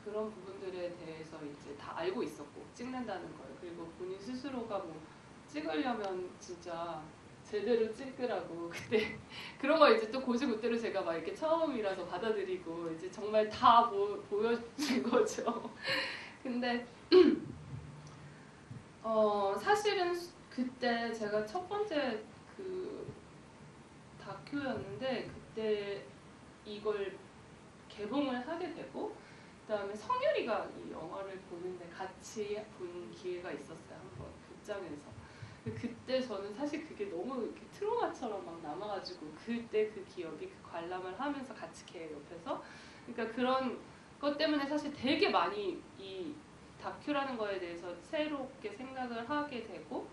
S2: 그런 부분들에 대해서 이제 다 알고 있었고 찍는다는 걸 그리고 본인 스스로가 뭐 찍으려면 진짜 제대로 찍으라고 *laughs* 그때 그런 거 이제 또 고지고대로 제가 막 이렇게 처음이라서 받아들이고 이제 정말 다 보, 보여준 *laughs* 거죠. 근데 *clears throat* 어 사실은 그때 제가 첫 번째 그 다큐였는데 그때 이걸 개봉을 하게 되고 그다음에 성열이가 이 영화를 보는데 같이 본 기회가 있었어요 한번 극장에서. 근데 그때 저는 사실 그게 너무 이렇게 트로마처럼 막 남아가지고 그때 그 기억이 그 관람을 하면서 같이 걔 옆에서 그러니까 그런 것 때문에 사실 되게 많이 이 다큐라는 거에 대해서 새롭게 생각을 하게 되고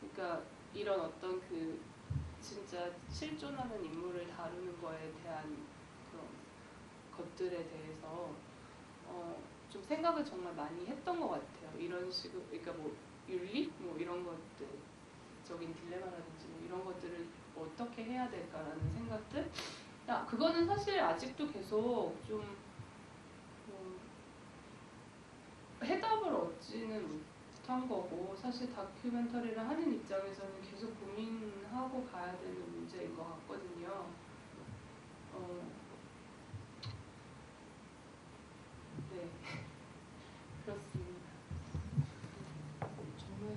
S2: 그러니까 이런 어떤 그 진짜 실존하는 인물을 다루는 거에 대한 그런 것들에 대해서 어, 좀 생각을 정말 많이 했던 것 같아요. 이런 식으로 그러니까 뭐 윤리 뭐 이런 것들 적인 딜레마라든지 뭐 이런 것들을 어떻게 해야 될까라는 생각들. 야 그거는 사실 아직도 계속 좀 음, 해답을 얻지는 못한 거고 사실 다큐멘터리를 하는 입장에서는 계속 고민하고 가야 되는 문제인 것 같거든요. 어, 네 그렇습니다.
S1: 정말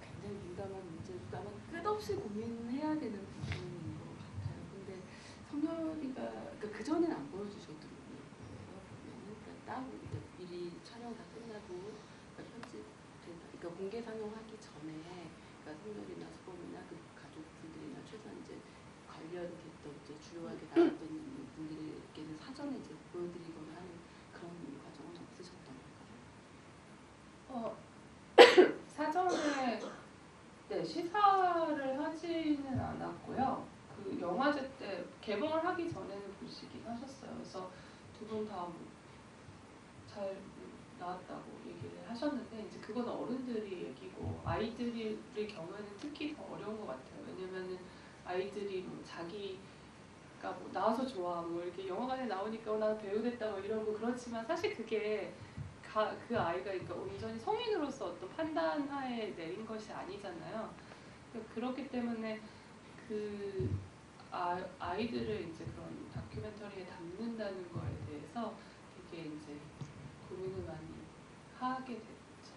S1: 굉장히 민감한 문제고 아마 끝없이 고민 되는 부분인 것 같아요. 근데 성렬이가 그러니까 그 전엔 안 그러니까 딱 이제 미리 촬영 다 끝나고 그러니까 편집 그러니까 공개 상영하기 전에 그러니까 성렬이나 수범이나 그 가족분들이나 최소한 이제 관련됐던 이제 주요하게 나왔던 분들에게는 사전에 이제 보여드리거나 하는 그런 과정은 없으셨던 건가요?
S2: 어, *coughs* 사전에 네, 시사를 하지는 않았고요. 그 영화제 때 개봉을 하기 전에는 보시긴 하셨어요. 그래서 두 분 다 잘 나왔다고 얘기를 하셨는데 이제 그건 어른들이 얘기고 아이들의 경우에는 특히 더 어려운 것 같아요. 왜냐면은 아이들이 뭐 자기가 뭐 나와서 좋아 뭐 이렇게 영화관에 나오니까 어, 나는 배우 됐다 뭐 이러고 그렇지만 사실 그게 가, 그 아이가 그러니까 온전히 성인으로서 어떤 판단하에 내린 것이 아니잖아요. 그러니까 그렇기 때문에 그 아, 아이들을 이제 그런 다큐멘터리에 담는다는 거에 대해서 되게 이제 고민을 많이 하게 됐죠.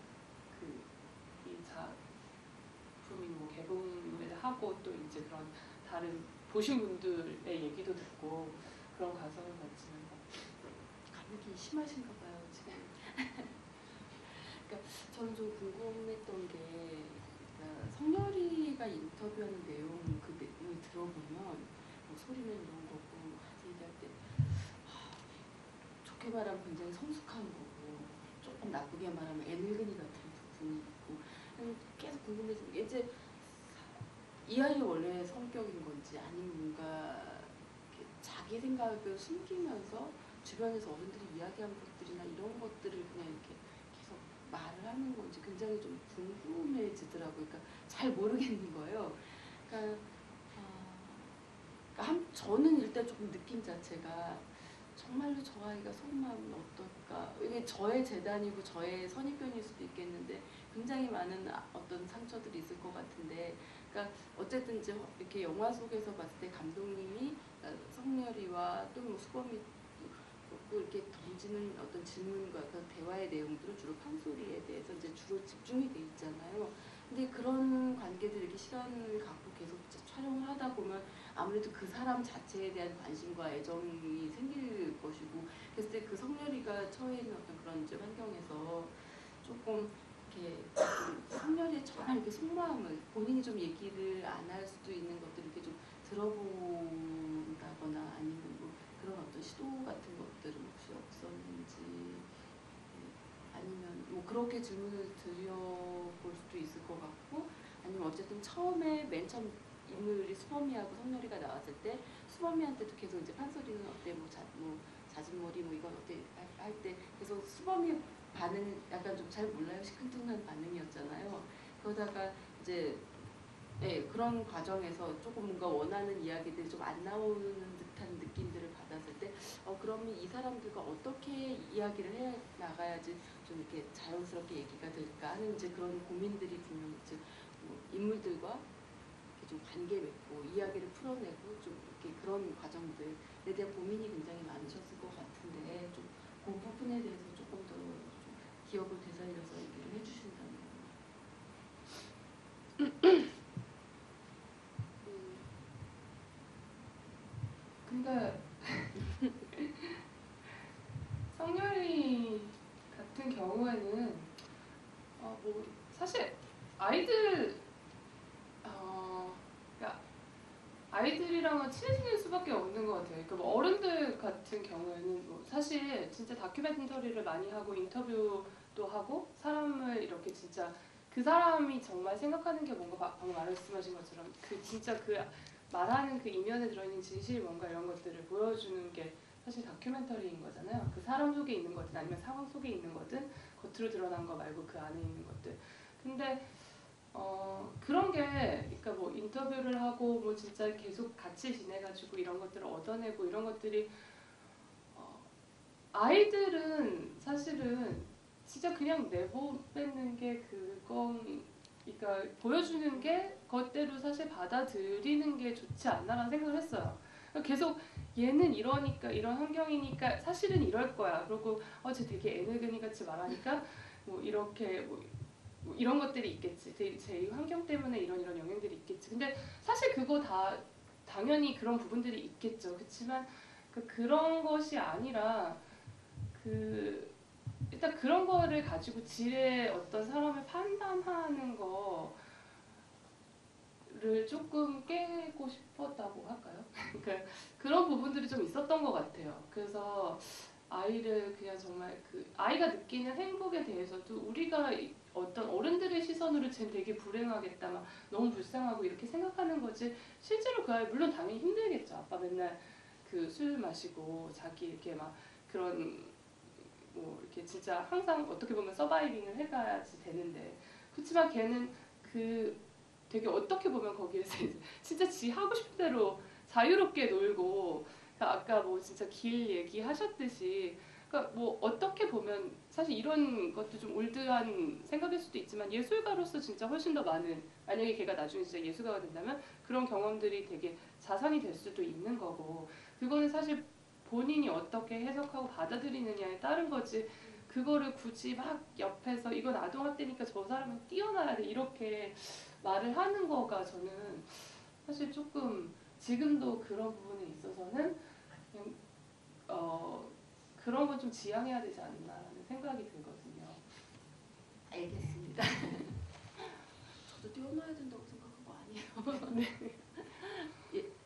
S2: 그이 작품이 뭐 개봉을 하고 또 이제 그런 다른 보신 분들의 얘기도 듣고 그런 과정을 거치면서
S1: 감기 심하신가 봐요. 그러니까 저는 좀 궁금했던 게 그러니까 성렬이가 인터뷰하는 내용 그 내용을 들어보면 뭐 소리는 이런 거고 뭐 얘기할 때 하, 좋게 말하면 굉장히 성숙한 거고 조금 나쁘게 말하면 애늙은이 같은 부분이 있고 음, 계속 궁금해지는 게 이제 이 아이의 원래 성격인 건지 아니면 뭔가 자기 생각을 숨기면서 주변에서 어른들이 이야기한 것 들이나 이런 것들을 그냥 이렇게 계속 말을 하는 건지 굉장히 좀 궁금해지더라고요. 그러니까 잘 모르겠는 거예요. 그러니까, 아, 그러니까 한, 저는 일단 조금 느낌 자체가 정말로 저 아이가 속마음은 어떨까? 이게 저의 재단이고 저의 선입견일 수도 있겠는데 굉장히 많은 아- 어떤 상처들이 있을 것 같은데, 그러니까 어쨌든 이렇게 영화 속에서 봤을 때 감독님이 어, 성렬이와 또 뭐 수범이 또 이렇게 던지는 어떤 질문과 그 대화의 내용들은 주로 판소리에 대해서 이제 주로 집중이 돼 있잖아요. 근데 그런 관계들 이렇게 시간을 갖고 계속 촬영을 하다 보면 아무래도 그 사람 자체에 대한 관심과 애정이 생길 것이고 때그 성렬이가 처해 있는 어떤 그런 이제 환경에서 조금 이렇게 좀 성렬이의 정말 이렇게 속마음을 본인이 좀 얘기를 안 할 수도 있는 것들을 이렇게 좀 들어본다거나 아니면 뭐 그런 어떤 시도 같은 것들은 혹시 없었는지 예, 아니면 뭐 그렇게 질문을 드려볼 수도 있을 것 같고 아니면 어쨌든 처음에 맨 처음 인물이 수범이하고 성렬이가 나왔을 때 수범이한테도 계속 이제 판소리는 어때 뭐, 자, 뭐 잦은 머리 뭐 이건 어때 할 때 계속 수범이 반응 약간 좀 잘 몰라요? 시큰둥한 반응이었잖아요. 그러다가 이제 네, 그런 과정에서 조금 뭔가 원하는 이야기들이 좀 안 나오는 듯한 받았을 때, 어, 그러면 이 사람들과 어떻게 이야기를 해 나가야지 좀 이렇게 자연스럽게 얘기가 될까 하는 이제 그런 고민들이 분명 이제 뭐 인물들과 좀 관계 맺고 이야기를 풀어내고 좀 이렇게 그런 과정들에 대한 고민이 굉장히 많으셨을 것 같은데 좀 그 부분에 대해서 조금 더 좀 기억을 되살려서 얘기를 해주신다면.
S2: 성렬이 같은 경우에는 어, 뭐 사실 아이들 어, 그러니까 아이들이랑은 친해질 수밖에 없는 것 같아요. 그러니까 뭐 어른들 같은 경우에는 뭐 사실 진짜 다큐멘터리를 많이 하고 인터뷰도 하고 사람을 이렇게 진짜 그 사람이 정말 생각하는 게 뭔가 바- 방금 말씀하신 것처럼 그 진짜 그 말하는 그 이면에 들어있는 진실이 뭔가 이런 것들을 보여주는 게 사실 다큐멘터리인 거잖아요. 그 사람 속에 있는 거든 아니면 상황 속에 있는 거든 겉으로 드러난 거 말고 그 안에 있는 것들. 근데 어 그런 게 그러니까 뭐 인터뷰를 하고 뭐 진짜 계속 같이 지내가지고 이런 것들을 얻어내고 이런 것들이 어 아이들은 사실은 진짜 그냥 내보내는 게 그건 그러니까 보여주는 게 그대로 사실 받아들이는 게 좋지 않나라는 생각을 했어요. 그러니까 계속 얘는 이러니까 이런 환경이니까 사실은 이럴 거야. 그리고 어쟤 되게 애늙은이 같이 말하니까 뭐 이렇게 뭐, 뭐 이런 것들이 있겠지. 제, 제 환경 때문에 이런 이런 영향들이 있겠지. 근데 사실 그거 다 당연히 그런 부분들이 있겠죠. 그렇지만 그 그런 것이 아니라 그 일단 그런 거를 가지고 질의 어떤 사람을 판단하는 거 를 조금 깨고 싶었다고 할까요? 그러니까 그런 부분들이 좀 있었던 것 같아요. 그래서 아이를 그냥 정말 그 아이가 느끼는 행복에 대해서도 우리가 이- 어떤 어른들의 시선으로 쟤 되게 불행하겠다, 막 너무 불쌍하고 이렇게 생각하는 거지. 실제로 그 아이 물론 당연히 힘들겠죠. 아빠 맨날 그 술 마시고 자기 이렇게 막 그런 뭐 이렇게 진짜 항상 어떻게 보면 서바이빙을 해가야지 되는데 그렇지만 걔는 그 되게 어떻게 보면 거기에서 진짜 지 하고 싶은 대로 자유롭게 놀고 그러니까 아까 뭐 진짜 길 얘기하셨듯이 그러니까 뭐 어떻게 보면 사실 이런 것도 좀 올드한 생각일 수도 있지만 예술가로서 진짜 훨씬 더 많은 만약에 걔가 나중에 진짜 예술가가 된다면 그런 경험들이 되게 자산이 될 수도 있는 거고 그거는 사실 본인이 어떻게 해석하고 받아들이느냐에 따른 거지. 그거를 굳이 막 옆에서 이건 아동학대니까 저 사람은 뛰어나야 돼 이렇게 말을 하는 거가 저는 사실 조금 지금도 그런 부분에 있어서는 그냥 어 그런 건 좀 지양해야 되지 않나라는 생각이 들거든요.
S1: 알겠습니다. *laughs* 저도 뛰어나야 된다고 생각한 거 아니에요. 예. *laughs*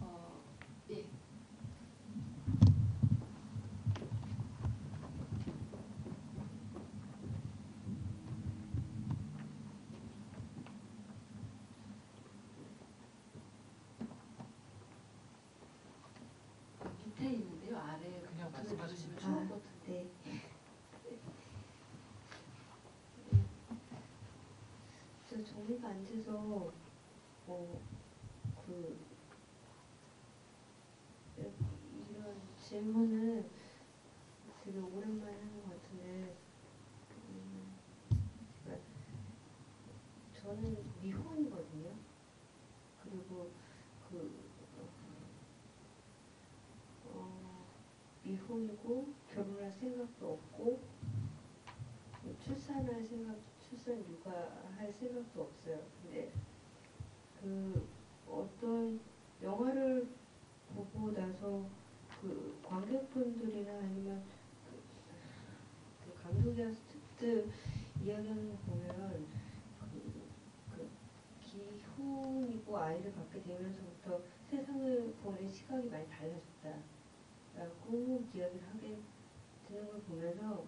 S1: 어, 예. 밑에 있는데요. 아래
S3: 그냥
S1: 버튼을
S3: 말씀하시면
S1: 누르시면
S7: 돼요.
S1: 좋은 버튼.
S7: 네. 저 정리가 안 돼서 어, 그 이런 질문은 되게 오랜만에 하는 것 같은데 음, 제가 저는 미혼이거든요. 그리고 그 어, 미혼이고 결혼할 생각도 없고 뭐 출산할 생각, 출산 육아할 생각도 없어요. 근데 그 어떤 영화를 보고 나서 그 관객분들이나 아니면 그, 그 감독이나 스태프들 이야기하는 거 보면 그, 그 기혼이고 아이를 갖게 되면서부터 세상을 보는 시각이 많이 달라졌다. 라고 이야기를 하게 되는 걸 보면서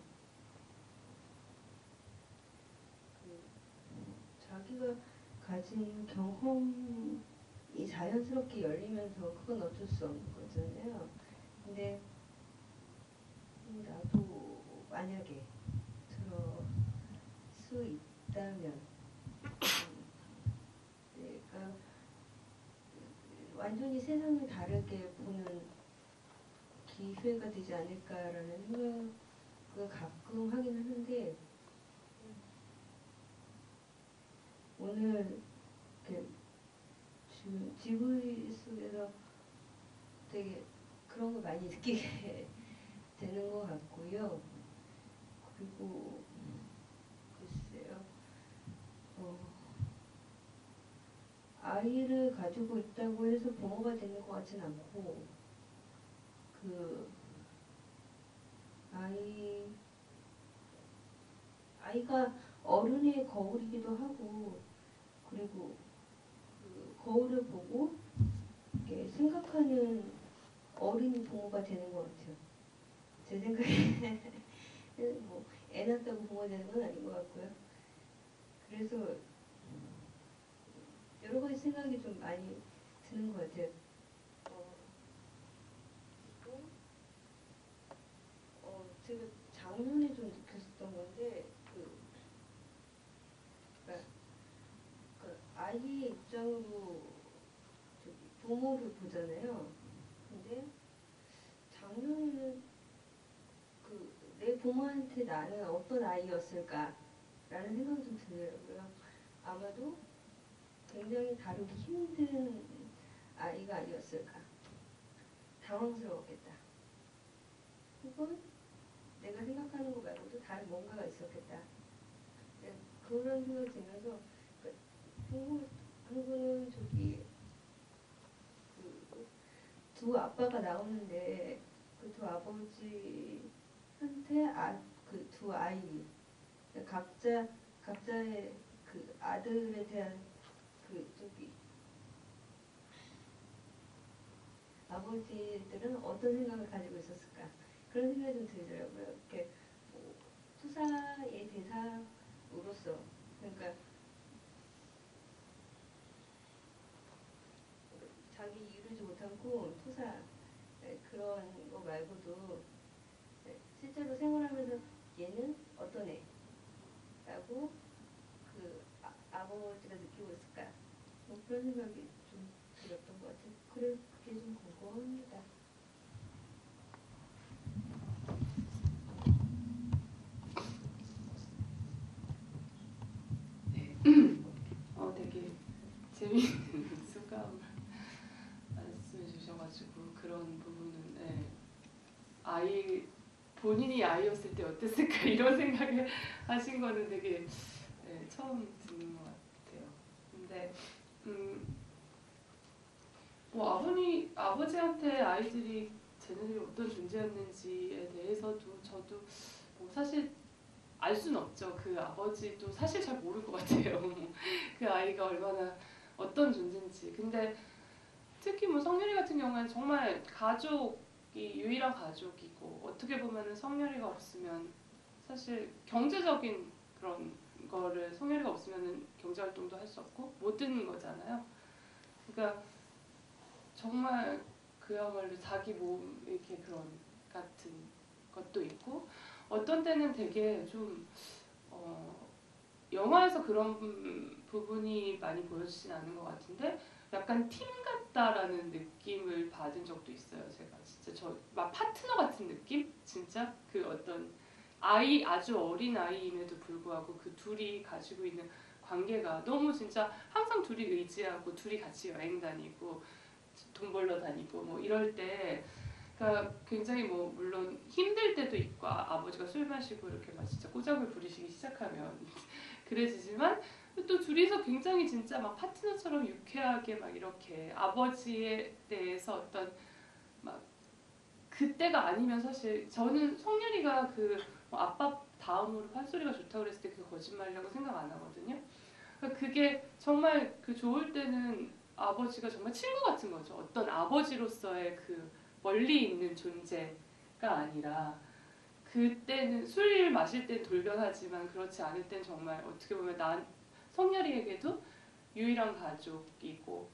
S7: 그 자기가 가진 경험이 자연스럽게 열리면서 그건 어쩔 수 없는 거잖아요. 근데 나도 만약에 들어 수 있다면 음, 내가 완전히 세상을 다르게 보는 기회가 되지 않을까라는 생각을 가끔 하긴 하는데 오늘 이렇게 지금 GV 속에서 되게 그런 걸 많이 느끼게 *laughs* 되는 것 같고요. 그리고 글쎄요, 어, 아이를 가지고 있다고 해서 부모가 되는 것 같진 않고 그 아이 아이가 어른의 거울이기도 하고 그리고 그 거울을 보고 생각하는 어린 부모가 되는 것 같아요. 제 생각에 *laughs* 뭐애 낳았다고 부모 되는 건 아닌 것 같고요. 그래서 여러 가지 생각이 좀 많이 드는 것 같아요. 어, 그리고 어, 제가 좀 느꼈었던 건데 그, 그러니까 그 아이의 입장으로 저기 부모를 보잖아요. 근데 작년에는 그 내 부모한테 나는 어떤 아이였을까라는 생각이 좀 들더라고요. 아마도 굉장히 다루기 힘든 아이가 아니었을까. 당황스러웠겠다. 혹은 내가 생각하는 것 말고도 다른 뭔가가 있었겠다. 네, 그런 생각이 들면서 그 한국은 저기 그두 아빠가 나오는데 그 두 아버지한테 아, 그 두 아이 각자 각자의 그 아들에 대한 그 저기 아버지들은 어떤 생각을 가지고 있었을까 그런 생각이 좀 들더라고요. 이렇게 뭐 투사의 대상으로서 그러니까 자기 이루지 못한 꿈, 투사 네, 그런 거 말고도 네, 실제로 생활하면서 얘는 어떤 애? 라고 그 아, 아버지가 느끼고 있을까? 뭐 그런 생각이 좀 들었던 것 같아요. 그래, 그게 좀 궁금합니다.
S2: 어, 되게 재미있는 수감 말씀해 주셔가지고 그런 부분은 네. 아이 본인이 아이였을 때 어땠을까 *laughs* 이런 생각을 하신 거는 되게 네, 처음 듣는 것 같아요. 근데 음, 뭐 아버님 아버지한테 아이들이 쟤네들이 어떤 존재였는지에 대해서도 저도 뭐 사실 알 수는 없죠. 그 아버지도 사실 잘 모를 것 같아요. *laughs* 그 아이가 얼마나 어떤 존재인지. 근데 특히 뭐 성렬이 같은 경우는 정말 가족이 유일한 가족이고 어떻게 보면은 성렬이가 없으면 사실 경제적인 그런 거를 성렬이가 없으면은 경제 활동도 할 수 없고 못 듣는 거잖아요. 그러니까 정말 그야말로 자기 몸 이렇게 그런 같은 것도 있고 어떤 때는 되게 좀 어, 영화에서 그런 부분이 많이 보여지진 않는 것 같은데 약간 팀 같다라는 느낌을 받은 적도 있어요. 제가 진짜 저 막 파트너 같은 느낌? 진짜 그 어떤 아이 아주 어린 아이임에도 불구하고 그 둘이 가지고 있는 관계가 너무 진짜 항상 둘이 의지하고 둘이 같이 여행 다니고 돈 벌러 다니고 뭐 이럴 때 그러니까 굉장히 뭐 물론 힘들 때도 있고 아, 아버지가 술 마시고 이렇게 막 진짜 꼬잡을 부리시기 시작하면 *laughs* 그래지지만 또 둘이서 굉장히 진짜 막 파트너처럼 유쾌하게 막 이렇게 아버지에 대해서 어떤 막 그때가 아니면 사실 저는 성렬이가 그뭐 아빠 다음으로 판소리가 좋다고 그랬을 때그 거짓말이라고 생각 안 하거든요. 그러니까 그게 정말 그 좋을 때는 아버지가 정말 친구 같은 거죠. 어떤 아버지로서의 그 멀리 있는 존재가 아니라 그때는 술을 마실 땐 돌변하지만 그렇지 않을 땐 정말 어떻게 보면 난 성렬이에게도 유일한 가족이고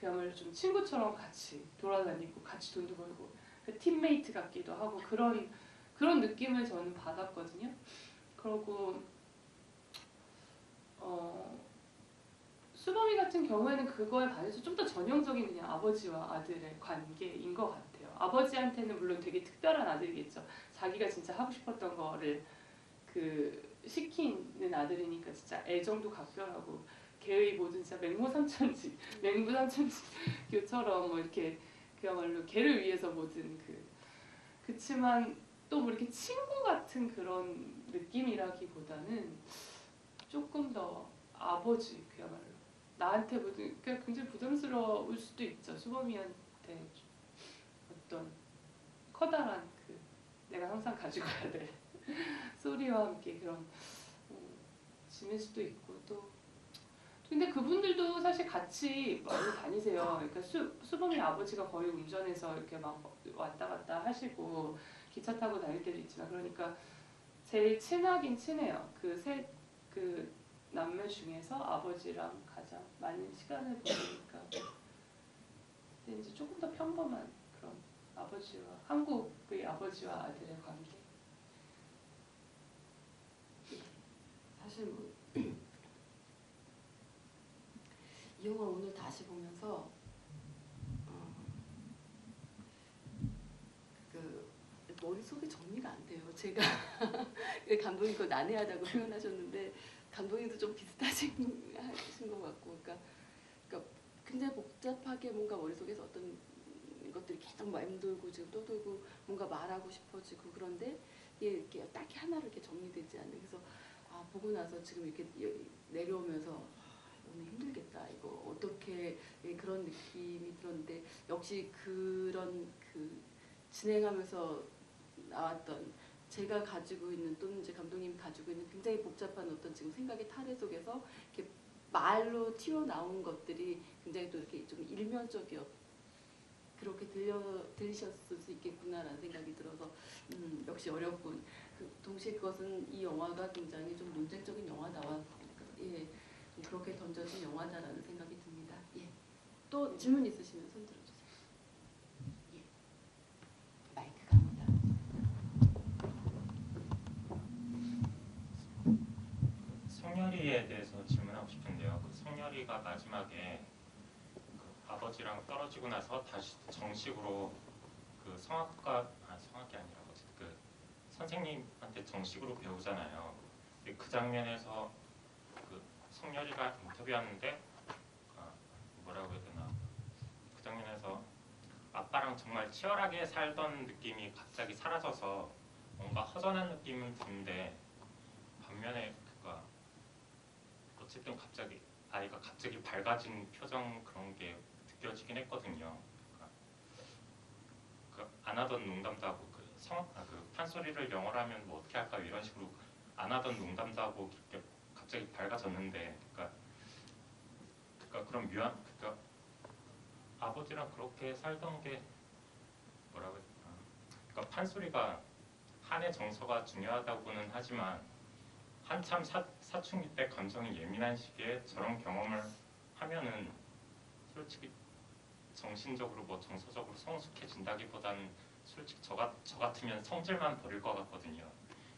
S2: 그야말로 좀 친구처럼 같이 돌아다니고 같이 돈도 벌고 그 팀메이트 같기도 하고 그런 그런 느낌을 저는 받았거든요. 그리고 어 수범이 같은 경우에는 그거에 반해서 좀 더 전형적인 그냥 아버지와 아들의 관계인 것 같아요. 아버지한테는 물론 되게 특별한 아들이겠죠. 자기가 진짜 하고 싶었던 거를 그 시키는 아들이니까 진짜 애정도 각별하고. 개의 모든 진짜 맹모삼천지 *laughs* 맹부삼천지 교처럼 *laughs* 뭐 이렇게 그야말로 개를 위해서 모든 그. 그치만 또 뭐 이렇게 친구 같은 그런 느낌이라기보다는 조금 더 아버지 그야말로. 나한테 모든 그러니까 굉장히 부담스러울 수도 있죠. 수범이한테 어떤 커다란 그 내가 항상 가지고 가야 될 *laughs* 소리와 함께 그런 음, 짐일 수도 있고 또 근데 그분들도 사실 같이 많이 다니세요. 그러니까 수, 수범이 아버지가 거의 운전해서 이렇게 막 왔다 갔다 하시고 기차 타고 다닐 때도 있지만 그러니까 제일 친하긴 친해요. 그세그 남매 중에서 아버지랑 가장 많은 시간을 보내니까. 근데 이제 조금 더 평범한 그런 아버지와 한국의 아버지와 아들의 관계.
S1: 뭐이 영화 오늘 다시 보면서 어, 그 머릿속에 정리가 안 돼요. 제가 *laughs* 감독님 그 난해하다고 표현하셨는데 감독님도 좀 비슷하신 *laughs* 하신 것 같고 그러니까, 그러니까 굉장히 복잡하게 뭔가 머릿속에서 어떤 것들이 계속 맴돌고 지금 떠돌고 뭔가 말하고 싶어지고 그런데 이게 이렇게 딱히 하나로 이렇게 정리되지 않는 그래서 아 보고 나서 지금 이렇게 여- 내려오면서 아, 오늘 힘들겠다 이거 어떻게 예, 그런 느낌이 들었는데 역시 그런 그 진행하면서 나왔던 제가 가지고 있는 또는 이제 감독님이 가지고 있는 굉장히 복잡한 어떤 지금 생각의 탈해 속에서 이렇게 말로 튀어나온 것들이 굉장히 또 이렇게 좀 일면적이었 그렇게 들려 들리셨을 수 있겠구나라는 생각이 들어서 음, 역시 어렵군. 그, 동시에 그것은 이 영화가 굉장히 좀 논쟁적인 영화다와 예 그렇게 던져진 영화다라는 생각이 듭니다. 예. 또 질문 있으시면 손 들어주세요. 예. 마이크 갑니다.
S8: 성열이에 대해서 질문하고 싶은데요. 그 성열이가 마지막에 그 아버지랑 떨어지고 나서 다시 정식으로 그 성악가 아 성악이 아니라 선생님한테 정식으로 배우잖아요. 그 장면에서 그 성열이가 인터뷰하는데 아, 뭐라고 해야 되나 그 장면에서 아빠랑 정말 치열하게 살던 느낌이 갑자기 사라져서 뭔가 허전한 느낌을 드는데 반면에 그가 어쨌든 갑자기 아이가 갑자기 밝아진 표정 그런 게 느껴지긴 했거든요. 그러니까 그안 하던 농담도 하고 그 성, 아, 그 판소리를 영어로 하면 뭐 어떻게 할까 이런 식으로 안 하던 농담도 하고 이렇게 갑자기 밝아졌는데, 그러니까 그러니까 그런 묘한 그러니까 아버지랑 그렇게 살던 게 뭐라고 해야 되나? 그러니까 판소리가 한의 정서가 중요하다고는 하지만 한참 사, 사춘기 때 감정이 예민한 시기에 저런 경험을 하면은 솔직히 정신적으로 뭐 정서적으로 성숙해진다기보다는 솔직히 저, 같, 저 같으면 성질만 버릴 것 같거든요.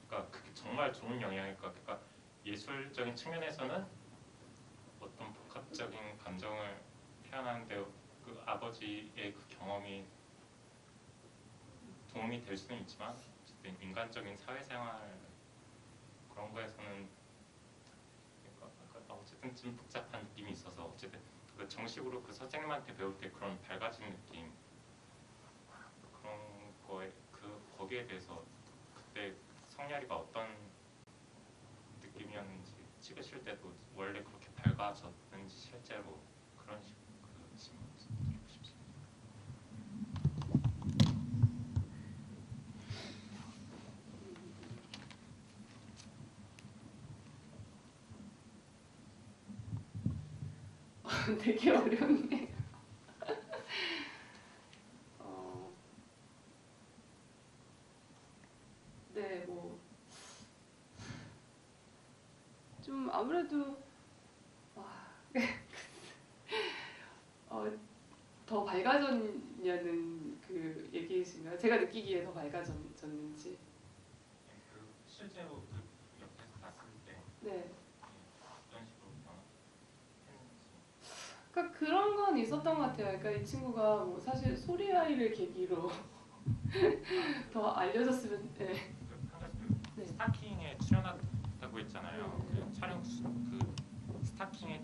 S8: 그러니까 그게 정말 좋은 영향일까. 그러니까 예술적인 측면에서는 어떤 복합적인 감정을 표현하는데 그 아버지의 그 경험이 도움이 될 수는 있지만 어쨌든 인간적인 사회생활 그런 거에서는 그러니까 어쨌든 좀 복잡한 느낌이 있어서 어쨌든 그 정식으로 그 선생님한테 배울 때 그런 밝아진 느낌 거에 그 거기에 대해서 그때 성렬이가 어떤 느낌이었는지 찍으실 때도 원래 그렇게 밝아졌는지 실제로 그런 식그 질문 드리고 싶습니다. *laughs*
S2: 되게 어렵네. 어, 네, 뭐. 좀 아무래도, 와. *laughs* 어, 더 밝아졌냐는 그 얘기이신가요? 제가 느끼기에 더 밝아졌는지.
S8: 그 실제로 그 옆에서 봤을 때
S2: 네.
S8: 변했는지
S2: 그러니까 그런 건 있었던 것 같아요. 그러니까 이 친구가 뭐 사실 소리 아이를 계기로 *laughs* 더 알려졌으면, 네.
S8: 가지 그
S2: 네.
S8: 스타킹에 출연했 다고 했잖아요. 그 촬영 수, 그 스타킹에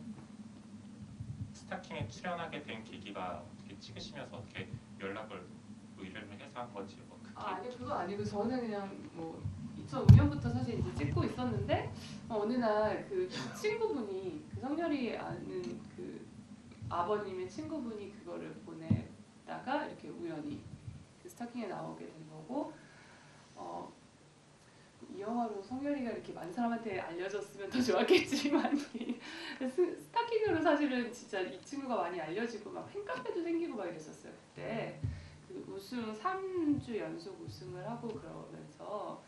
S8: 스타킹에 출연하게 된 계기가 어떻게 찍으시면서 어떻게 연락을 의뢰를 해서 한 건지 뭐 그게
S2: 아, 아니 그거 아니고 저는 그냥 뭐 2005년부터 사실 이제 찍고 있었는데 어, 어느 날 그 친구분이 그 성렬이 아는 그 아버님의 친구분이 그거를 보내다가 이렇게 우연히 그 스타킹에 나오게 된 거고 어, 이 영화 영화로 성열이가 이렇게 많은 사람한테 알려졌으면 더 좋았겠지만 *laughs* 스- 스타킹으로 사실은 진짜 이 친구가 많이 알려지고 막 팬카페도 생기고 막 이랬었어요 그때. 그 우승 3주 연속 우승을 하고 그러면서.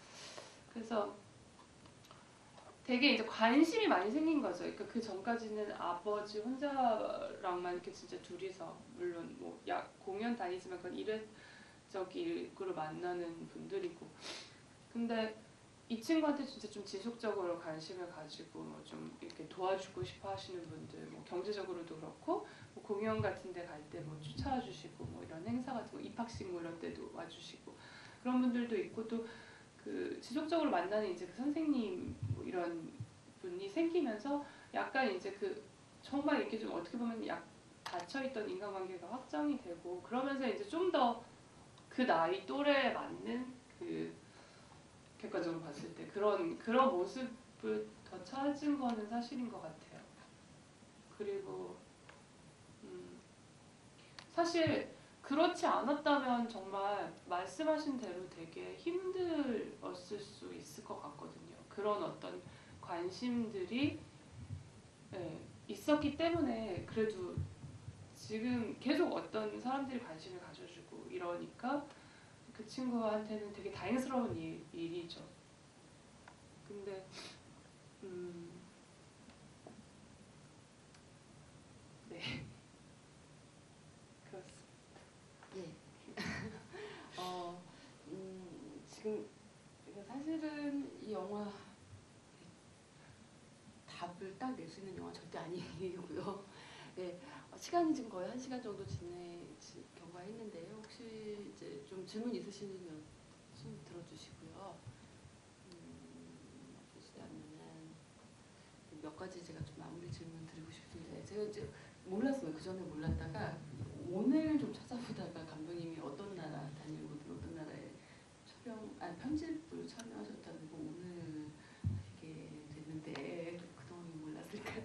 S2: 그래서 되게 이제 관심이 많이 생긴 거죠. 그러니까 그 전까지는 아버지 혼자랑만 이렇게 진짜 둘이서 물론 뭐 야, 공연 다니지만 그건 일회적으로 만나는 분들이고. 근데 이 친구한테 진짜 좀 지속적으로 관심을 가지고 뭐 좀 이렇게 도와주고 싶어 하시는 분들 뭐 경제적으로도 그렇고 뭐 공연 같은 데 갈 때 뭐 추천해 주시고 뭐 이런 행사 같은 거 입학식 뭐 이런 때도 와주시고 그런 분들도 있고 또 그 지속적으로 만나는 이제 그 선생님 뭐 이런 분이 생기면서 약간 이제 그 정말 이렇게 좀 어떻게 보면 약 닫혀 있던 인간관계가 확장이 되고 그러면서 이제 좀 더 그 나이 또래에 맞는 그 객관적으로 봤을 때 그런 그런 모습을 더 찾은 거는 사실인 것 같아요. 그리고 음, 사실 그렇지 않았다면 정말 말씀하신 대로 되게 힘들었을 수 있을 것 같거든요. 그런 어떤 관심들이 예, 있었기 때문에 그래도 지금 계속 어떤 사람들이 관심을 가져주고 이러니까 그 친구한테는 되게 다행스러운 일, 일이죠. 근데 음, 네 *laughs* 그렇습니다.
S1: 예. *laughs* 어, 음, 지금 사실은 이 영화 답을 딱 낼 수 있는 영화 절대 아니고요. 예, 어, 시간이 지금 거의 한 시간 정도 지내 지- 경과 했는데요. 혹시 이제 좀 질문 있으시면 좀 들어주시고요. 음, 없으시다면은 몇 가지 제가 좀 마무리 질문 드리고 싶은데 제가 이제 몰랐어요. 그 전에 몰랐다가 오늘 좀 찾아보다가 감독님이 어떤 나라 다니고든 어떤 나라에 촬영 아니 편집을 참여하셨다는 거 오늘 알게 됐는데 그동안 몰랐을까요?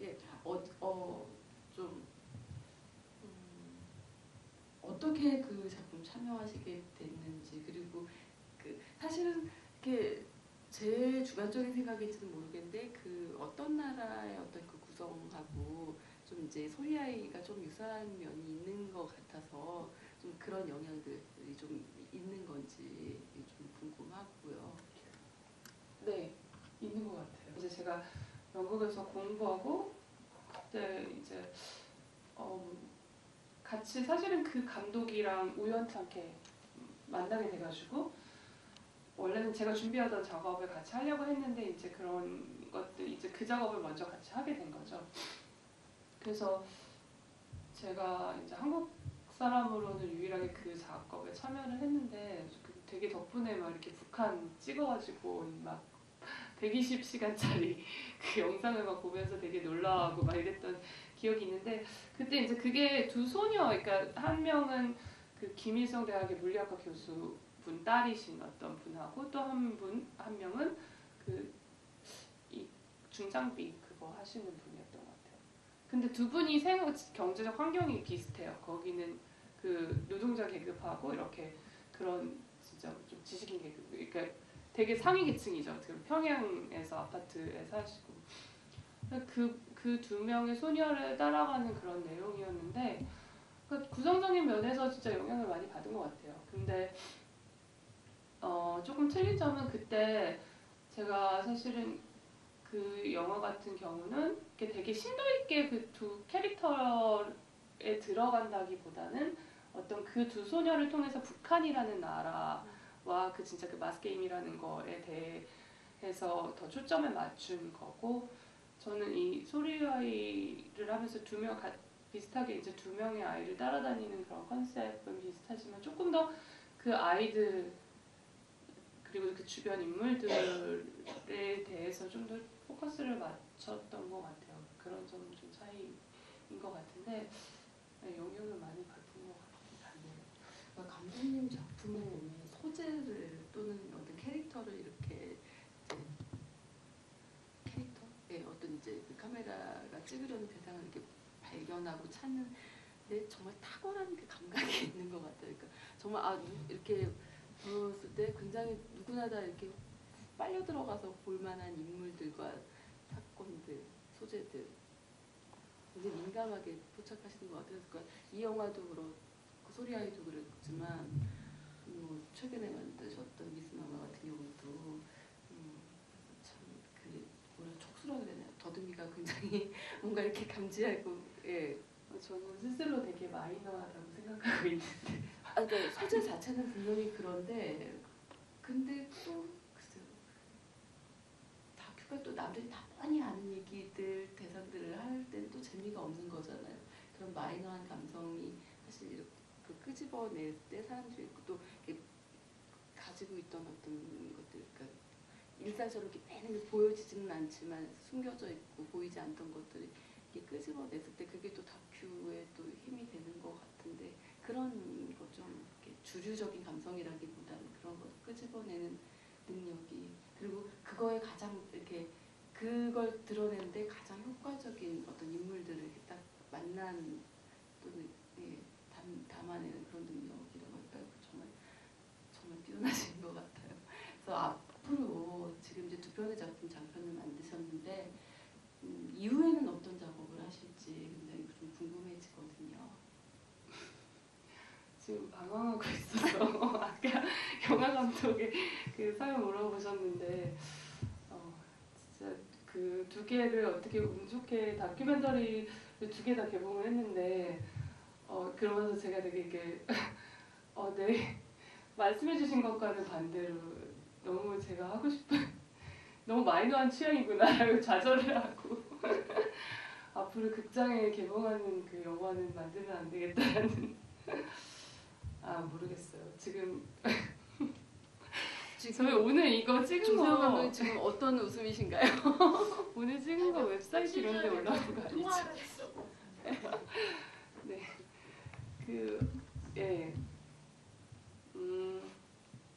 S1: 예, 어어좀 음, 어떻게 그 작품 참여하시게 됐는지 그리고 그 사실은 이렇게 제 주관적인 생각일지는 모르겠는데 그 어떤 나라의 어떤 그 구성하고 좀 이제 소리아이가 좀 유사한 면이 있는 것 같아서 좀 그런 영향들이 좀 있는 건지 좀 궁금하고요.
S2: 네, 있는 것 같아요. 이제 제가 영국에서 공부하고 그때 이제 어, 같이 사실은 그 감독이랑 우연찮게 만나게 돼가지고 원래는 제가 준비하던 작업을 같이 하려고 했는데 이제 그런 것들 이제 그 작업을 먼저 같이 하게 된 거죠. 그래서 제가 이제 한국 사람으로는 유일하게 그 작업에 참여를 했는데 그 되게 덕분에 막 이렇게 북한 찍어가지고 막 120시간짜리 *laughs* 그 영상을 막 보면서 되게 놀라고 막 이랬던 기억이 있는데 그때 이제 그게 두 소녀 그러니까 한 명은 그 김일성 대학의 물리학과 교수 분 딸이신 어떤 분하고 또 한 분 한 명은 그 이 중장비 그거 하시는 분이었던 것 같아요. 근데 두 분이 생 경제적 환경이 비슷해요. 거기는 그 노동자 계급하고 이렇게 그런 진짜 좀 지식인 계급 그러니까 되게 상위 계층이죠. 평양에서 아파트에 사시고 그 그 두 명의 소녀를 따라가는 그런 내용이었는데 그 구성적인 면에서 진짜 영향을 많이 받은 것 같아요. 근데 어 조금 틀린 점은 그때 제가 사실은 그 영화 같은 경우는 되게 심도 있게 그 두 캐릭터에 들어간다기보다는 어떤 그 두 소녀를 통해서 북한이라는 나라와 그 진짜 그 마스 게임이라는 거에 대해서 더 초점을 맞춘 거고 저는 이 소리아이를 하면서 두 명 비슷하게 이제 두 명의 아이를 따라다니는 그런 컨셉은 비슷하지만 조금 더 그 아이들 그리고 그 주변 인물들에 대해서 좀 더 포커스를 맞췄던 것 같아요. 그런 점은 좀 차이인 것 같은데 네, 영향을 많이 받은 것 같아요.
S1: 그러니까 감독님 작품에 보면 소재를 또는 어떤 캐릭터를 이렇게 이제 캐릭터, 예, 어떤 이제 그 카메라가 찍으려는 대상을 이렇게 발견하고 찾는 데 정말 탁월한 그 감각이 *laughs* 있는 것 같아요. 그러니까 정말 아 누- 이렇게 보았을 때 굉장히 누구나 다 이렇게 빨려 들어가서 볼만한 인물들과 사건들, 소재들 굉장히 민감하게 포착하시는 것 같아요. 그러니까 이 영화도 그렇고 소리아이도 그렇지만 뭐 최근에 만드셨던 미스마마 같은 경우도 음, 참그 뭐라 촉수라 더듬이가 굉장히 *laughs* 뭔가 이렇게 감지하고 예.
S2: 저는 스스로 되게 마이너하다고 생각하고 있는데
S1: 아, 그러니까 소재 자체는 분명히 그런데 근데 또 글쎄요 다큐가 또 남들이 다 뻔히 아는 얘기들 대상들을 할 때는 또 재미가 없는 거잖아요. 그런 마이너한 감성이 사실 이렇게 그 끄집어낼 때 사람들이 또 가지고 있던 어떤 것들, 그러니까 일상적으로 이렇게 매일 보여지지는 않지만 숨겨져 있고 보이지 않던 것들이 이렇게 끄집어냈을 때 그게 또 다큐의 또 힘이 되는 것 같은데 그런 거 좀 주류적인 감성이라기보다는 그런 걸 끄집어내는 능력이 그리고 그거에 가장 이렇게 그걸 드러내는데 가장 효과적인 어떤 인물들을 딱 만난 또는 예, 담, 담아내는 그런 능력이라고 할까요? 정말 정말 뛰어나신 것 같아요. 그래서 앞 으로 지금 이제 두 편의 작품 장편을 만드셨는데 음, 이후에는 어떤 작업을 하실지 굉장히 좀 궁금해지거든요. *laughs*
S2: 지금 방황하고 있어서 *laughs* 아까 영화 감독의 그 사연 물어보셨는데 어, 진짜 그 두 개를 어떻게 운 좋게 다큐멘터리를 두개 다 개봉을 했는데 어, 그러면서 제가 되게 이렇게 *laughs* 어, 네 말씀해주신 것과는 반대로 너무 제가 하고 싶은 *laughs* 너무 마이너한 취향이구나라고 *laughs* 좌절을 하고 *laughs* 앞으로 극장에 개봉하는 그 영화는 만들면 안 되겠다라는 아 모르겠어요. 지금 저희 오늘 이거 찍은 거
S1: 감독님 지금 어떤 웃음이신가요?
S2: 오늘 찍은 거 웹사이트 이런 데 올라온 거 아니죠? 네. 그 예.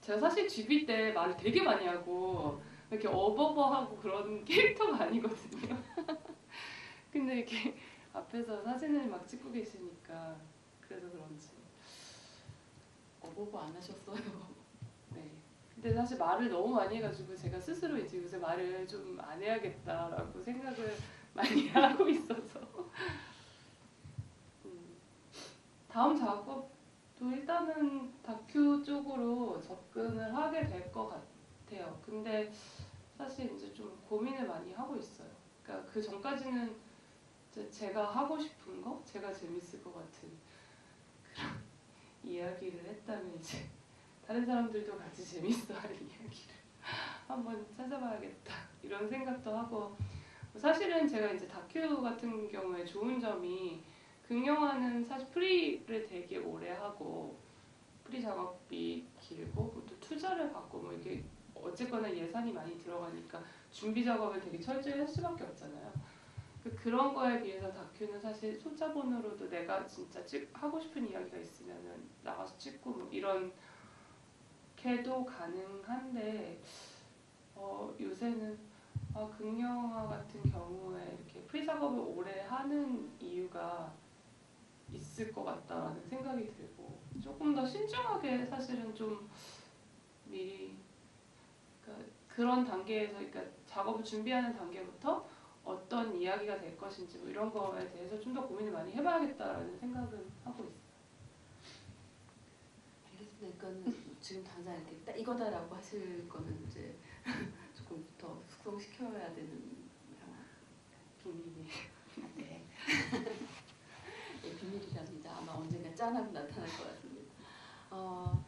S2: 음. 제가 사실 GV 때 말을 되게 많이 하고 이렇게 어버버하고 그런 *laughs* 캐릭터가 아니거든요. *laughs* 근데 이렇게 앞에서 사진을 막 찍고 계시니까 그래서 그런지
S1: 어버버 안 하셨어요? *laughs*
S2: 네. 근데 사실 말을 너무 많이 해가지고 제가 스스로 이제 요새 말을 좀 안 해야겠다라고 생각을 많이 하고 있어서 음. 다음 작업도 일단은 다큐 쪽으로 접근을 하게 될 것 같아요. 근데 사실 이제 좀 고민을 많이 하고 있어요. 그러니까 그 전까지는 제가 하고 싶은 거, 제가 재밌을 것 같은 그런 *laughs* 이야기를 했다면 이제 다른 사람들도 같이 재밌어하는 이야기를 *laughs* 한번 찾아봐야겠다 이런 생각도 하고 사실은 제가 이제 다큐 같은 경우에 좋은 점이 극영화는 사실 pre를 되게 오래 하고 pre 작업이 길고 뭐또 투자를 받고 뭐 이게 어쨌거나 예산이 많이 들어가니까 준비 작업을 되게 철저히 할 수밖에 없잖아요. 그- 그런 거에 비해서 다큐는 사실 소자본으로도 내가 진짜 찍, 하고 싶은 이야기가 있으면은 나가서 찍고 뭐 이런 게 또 가능한데 어, 요새는 아, 극영화 같은 경우에 이렇게 pre 작업을 오래 하는 이유가 있을 것 같다라는 생각이 들고 조금 더 신중하게 사실은 좀 미리 그러니까 그런 단계에서 그러니까 작업을 준비하는 단계부터 어떤 이야기가 될 것인지 뭐 이런 거에 대해서 좀 더 고민을 많이 해봐야겠다라는 생각은 하고 있어요.
S1: 알겠습니다. 그러니까는 지금 당장 이렇게 딱 이거다라고 하실 거는 이제 *laughs* 조금 더 숙성시켜야 되는 상황.
S2: 비밀이.
S1: 네. 네, 비밀이랍니다. 아마 언젠가 짠하고 나타날 것 같습니다. 어,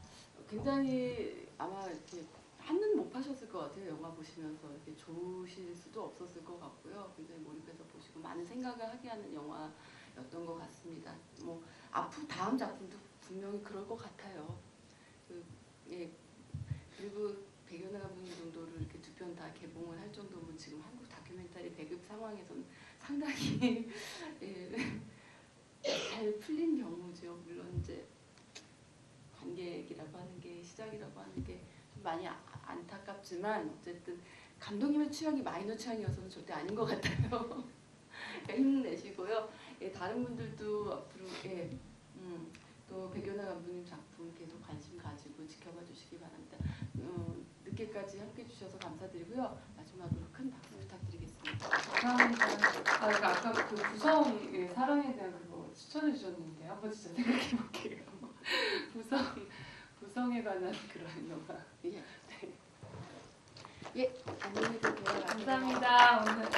S1: 굉장히 아마 이렇게 한눈 못 파셨을 것 같아요. 영화 보시면서 이렇게 좋으실 수도 없었을 것 같고요. 굉장히 몰입해서 보시고 많은 생각을 하게 하는 영화였던 것 같습니다. 뭐 앞으로 다음 작품도 분명히 그럴 것 같아요. 그, 예. 그리고 백연아 감독님 정도로 이렇게 두 편 다 개봉을 할 정도면 지금 한국 다큐멘터리 배급 상황에서는 상당히 *laughs* 예, 잘 풀린 경우죠. 물론 이제 관객이라고 하는 게 시작이라고 하는 게좀 많이 아- 안타깝지만 어쨌든 감독님의 취향이 마이너 취향이어서는 절대 아닌 것 같아요. *laughs* 그러니까 힘내시고요. 예, 다른 분들도 앞으로 예, 음, 또 백연아 감독님 작품 계속 관심 가지고 지켜봐 주시기 바랍니다. 어, 늦게 늦게까지 함께 해주셔서 감사드리고요. 마지막으로 큰 박수 부탁드리겠습니다.
S2: 감사합니다. 아, 그러니까 아까 그 구성의 사랑에 대한 그거 추천해 주셨는데 한번 진짜 생각해 볼게요. *laughs* 구성 구성에 관한 그런 영화.
S1: 예. 예, 안녕히 계세요.
S2: 감사합니다. 오늘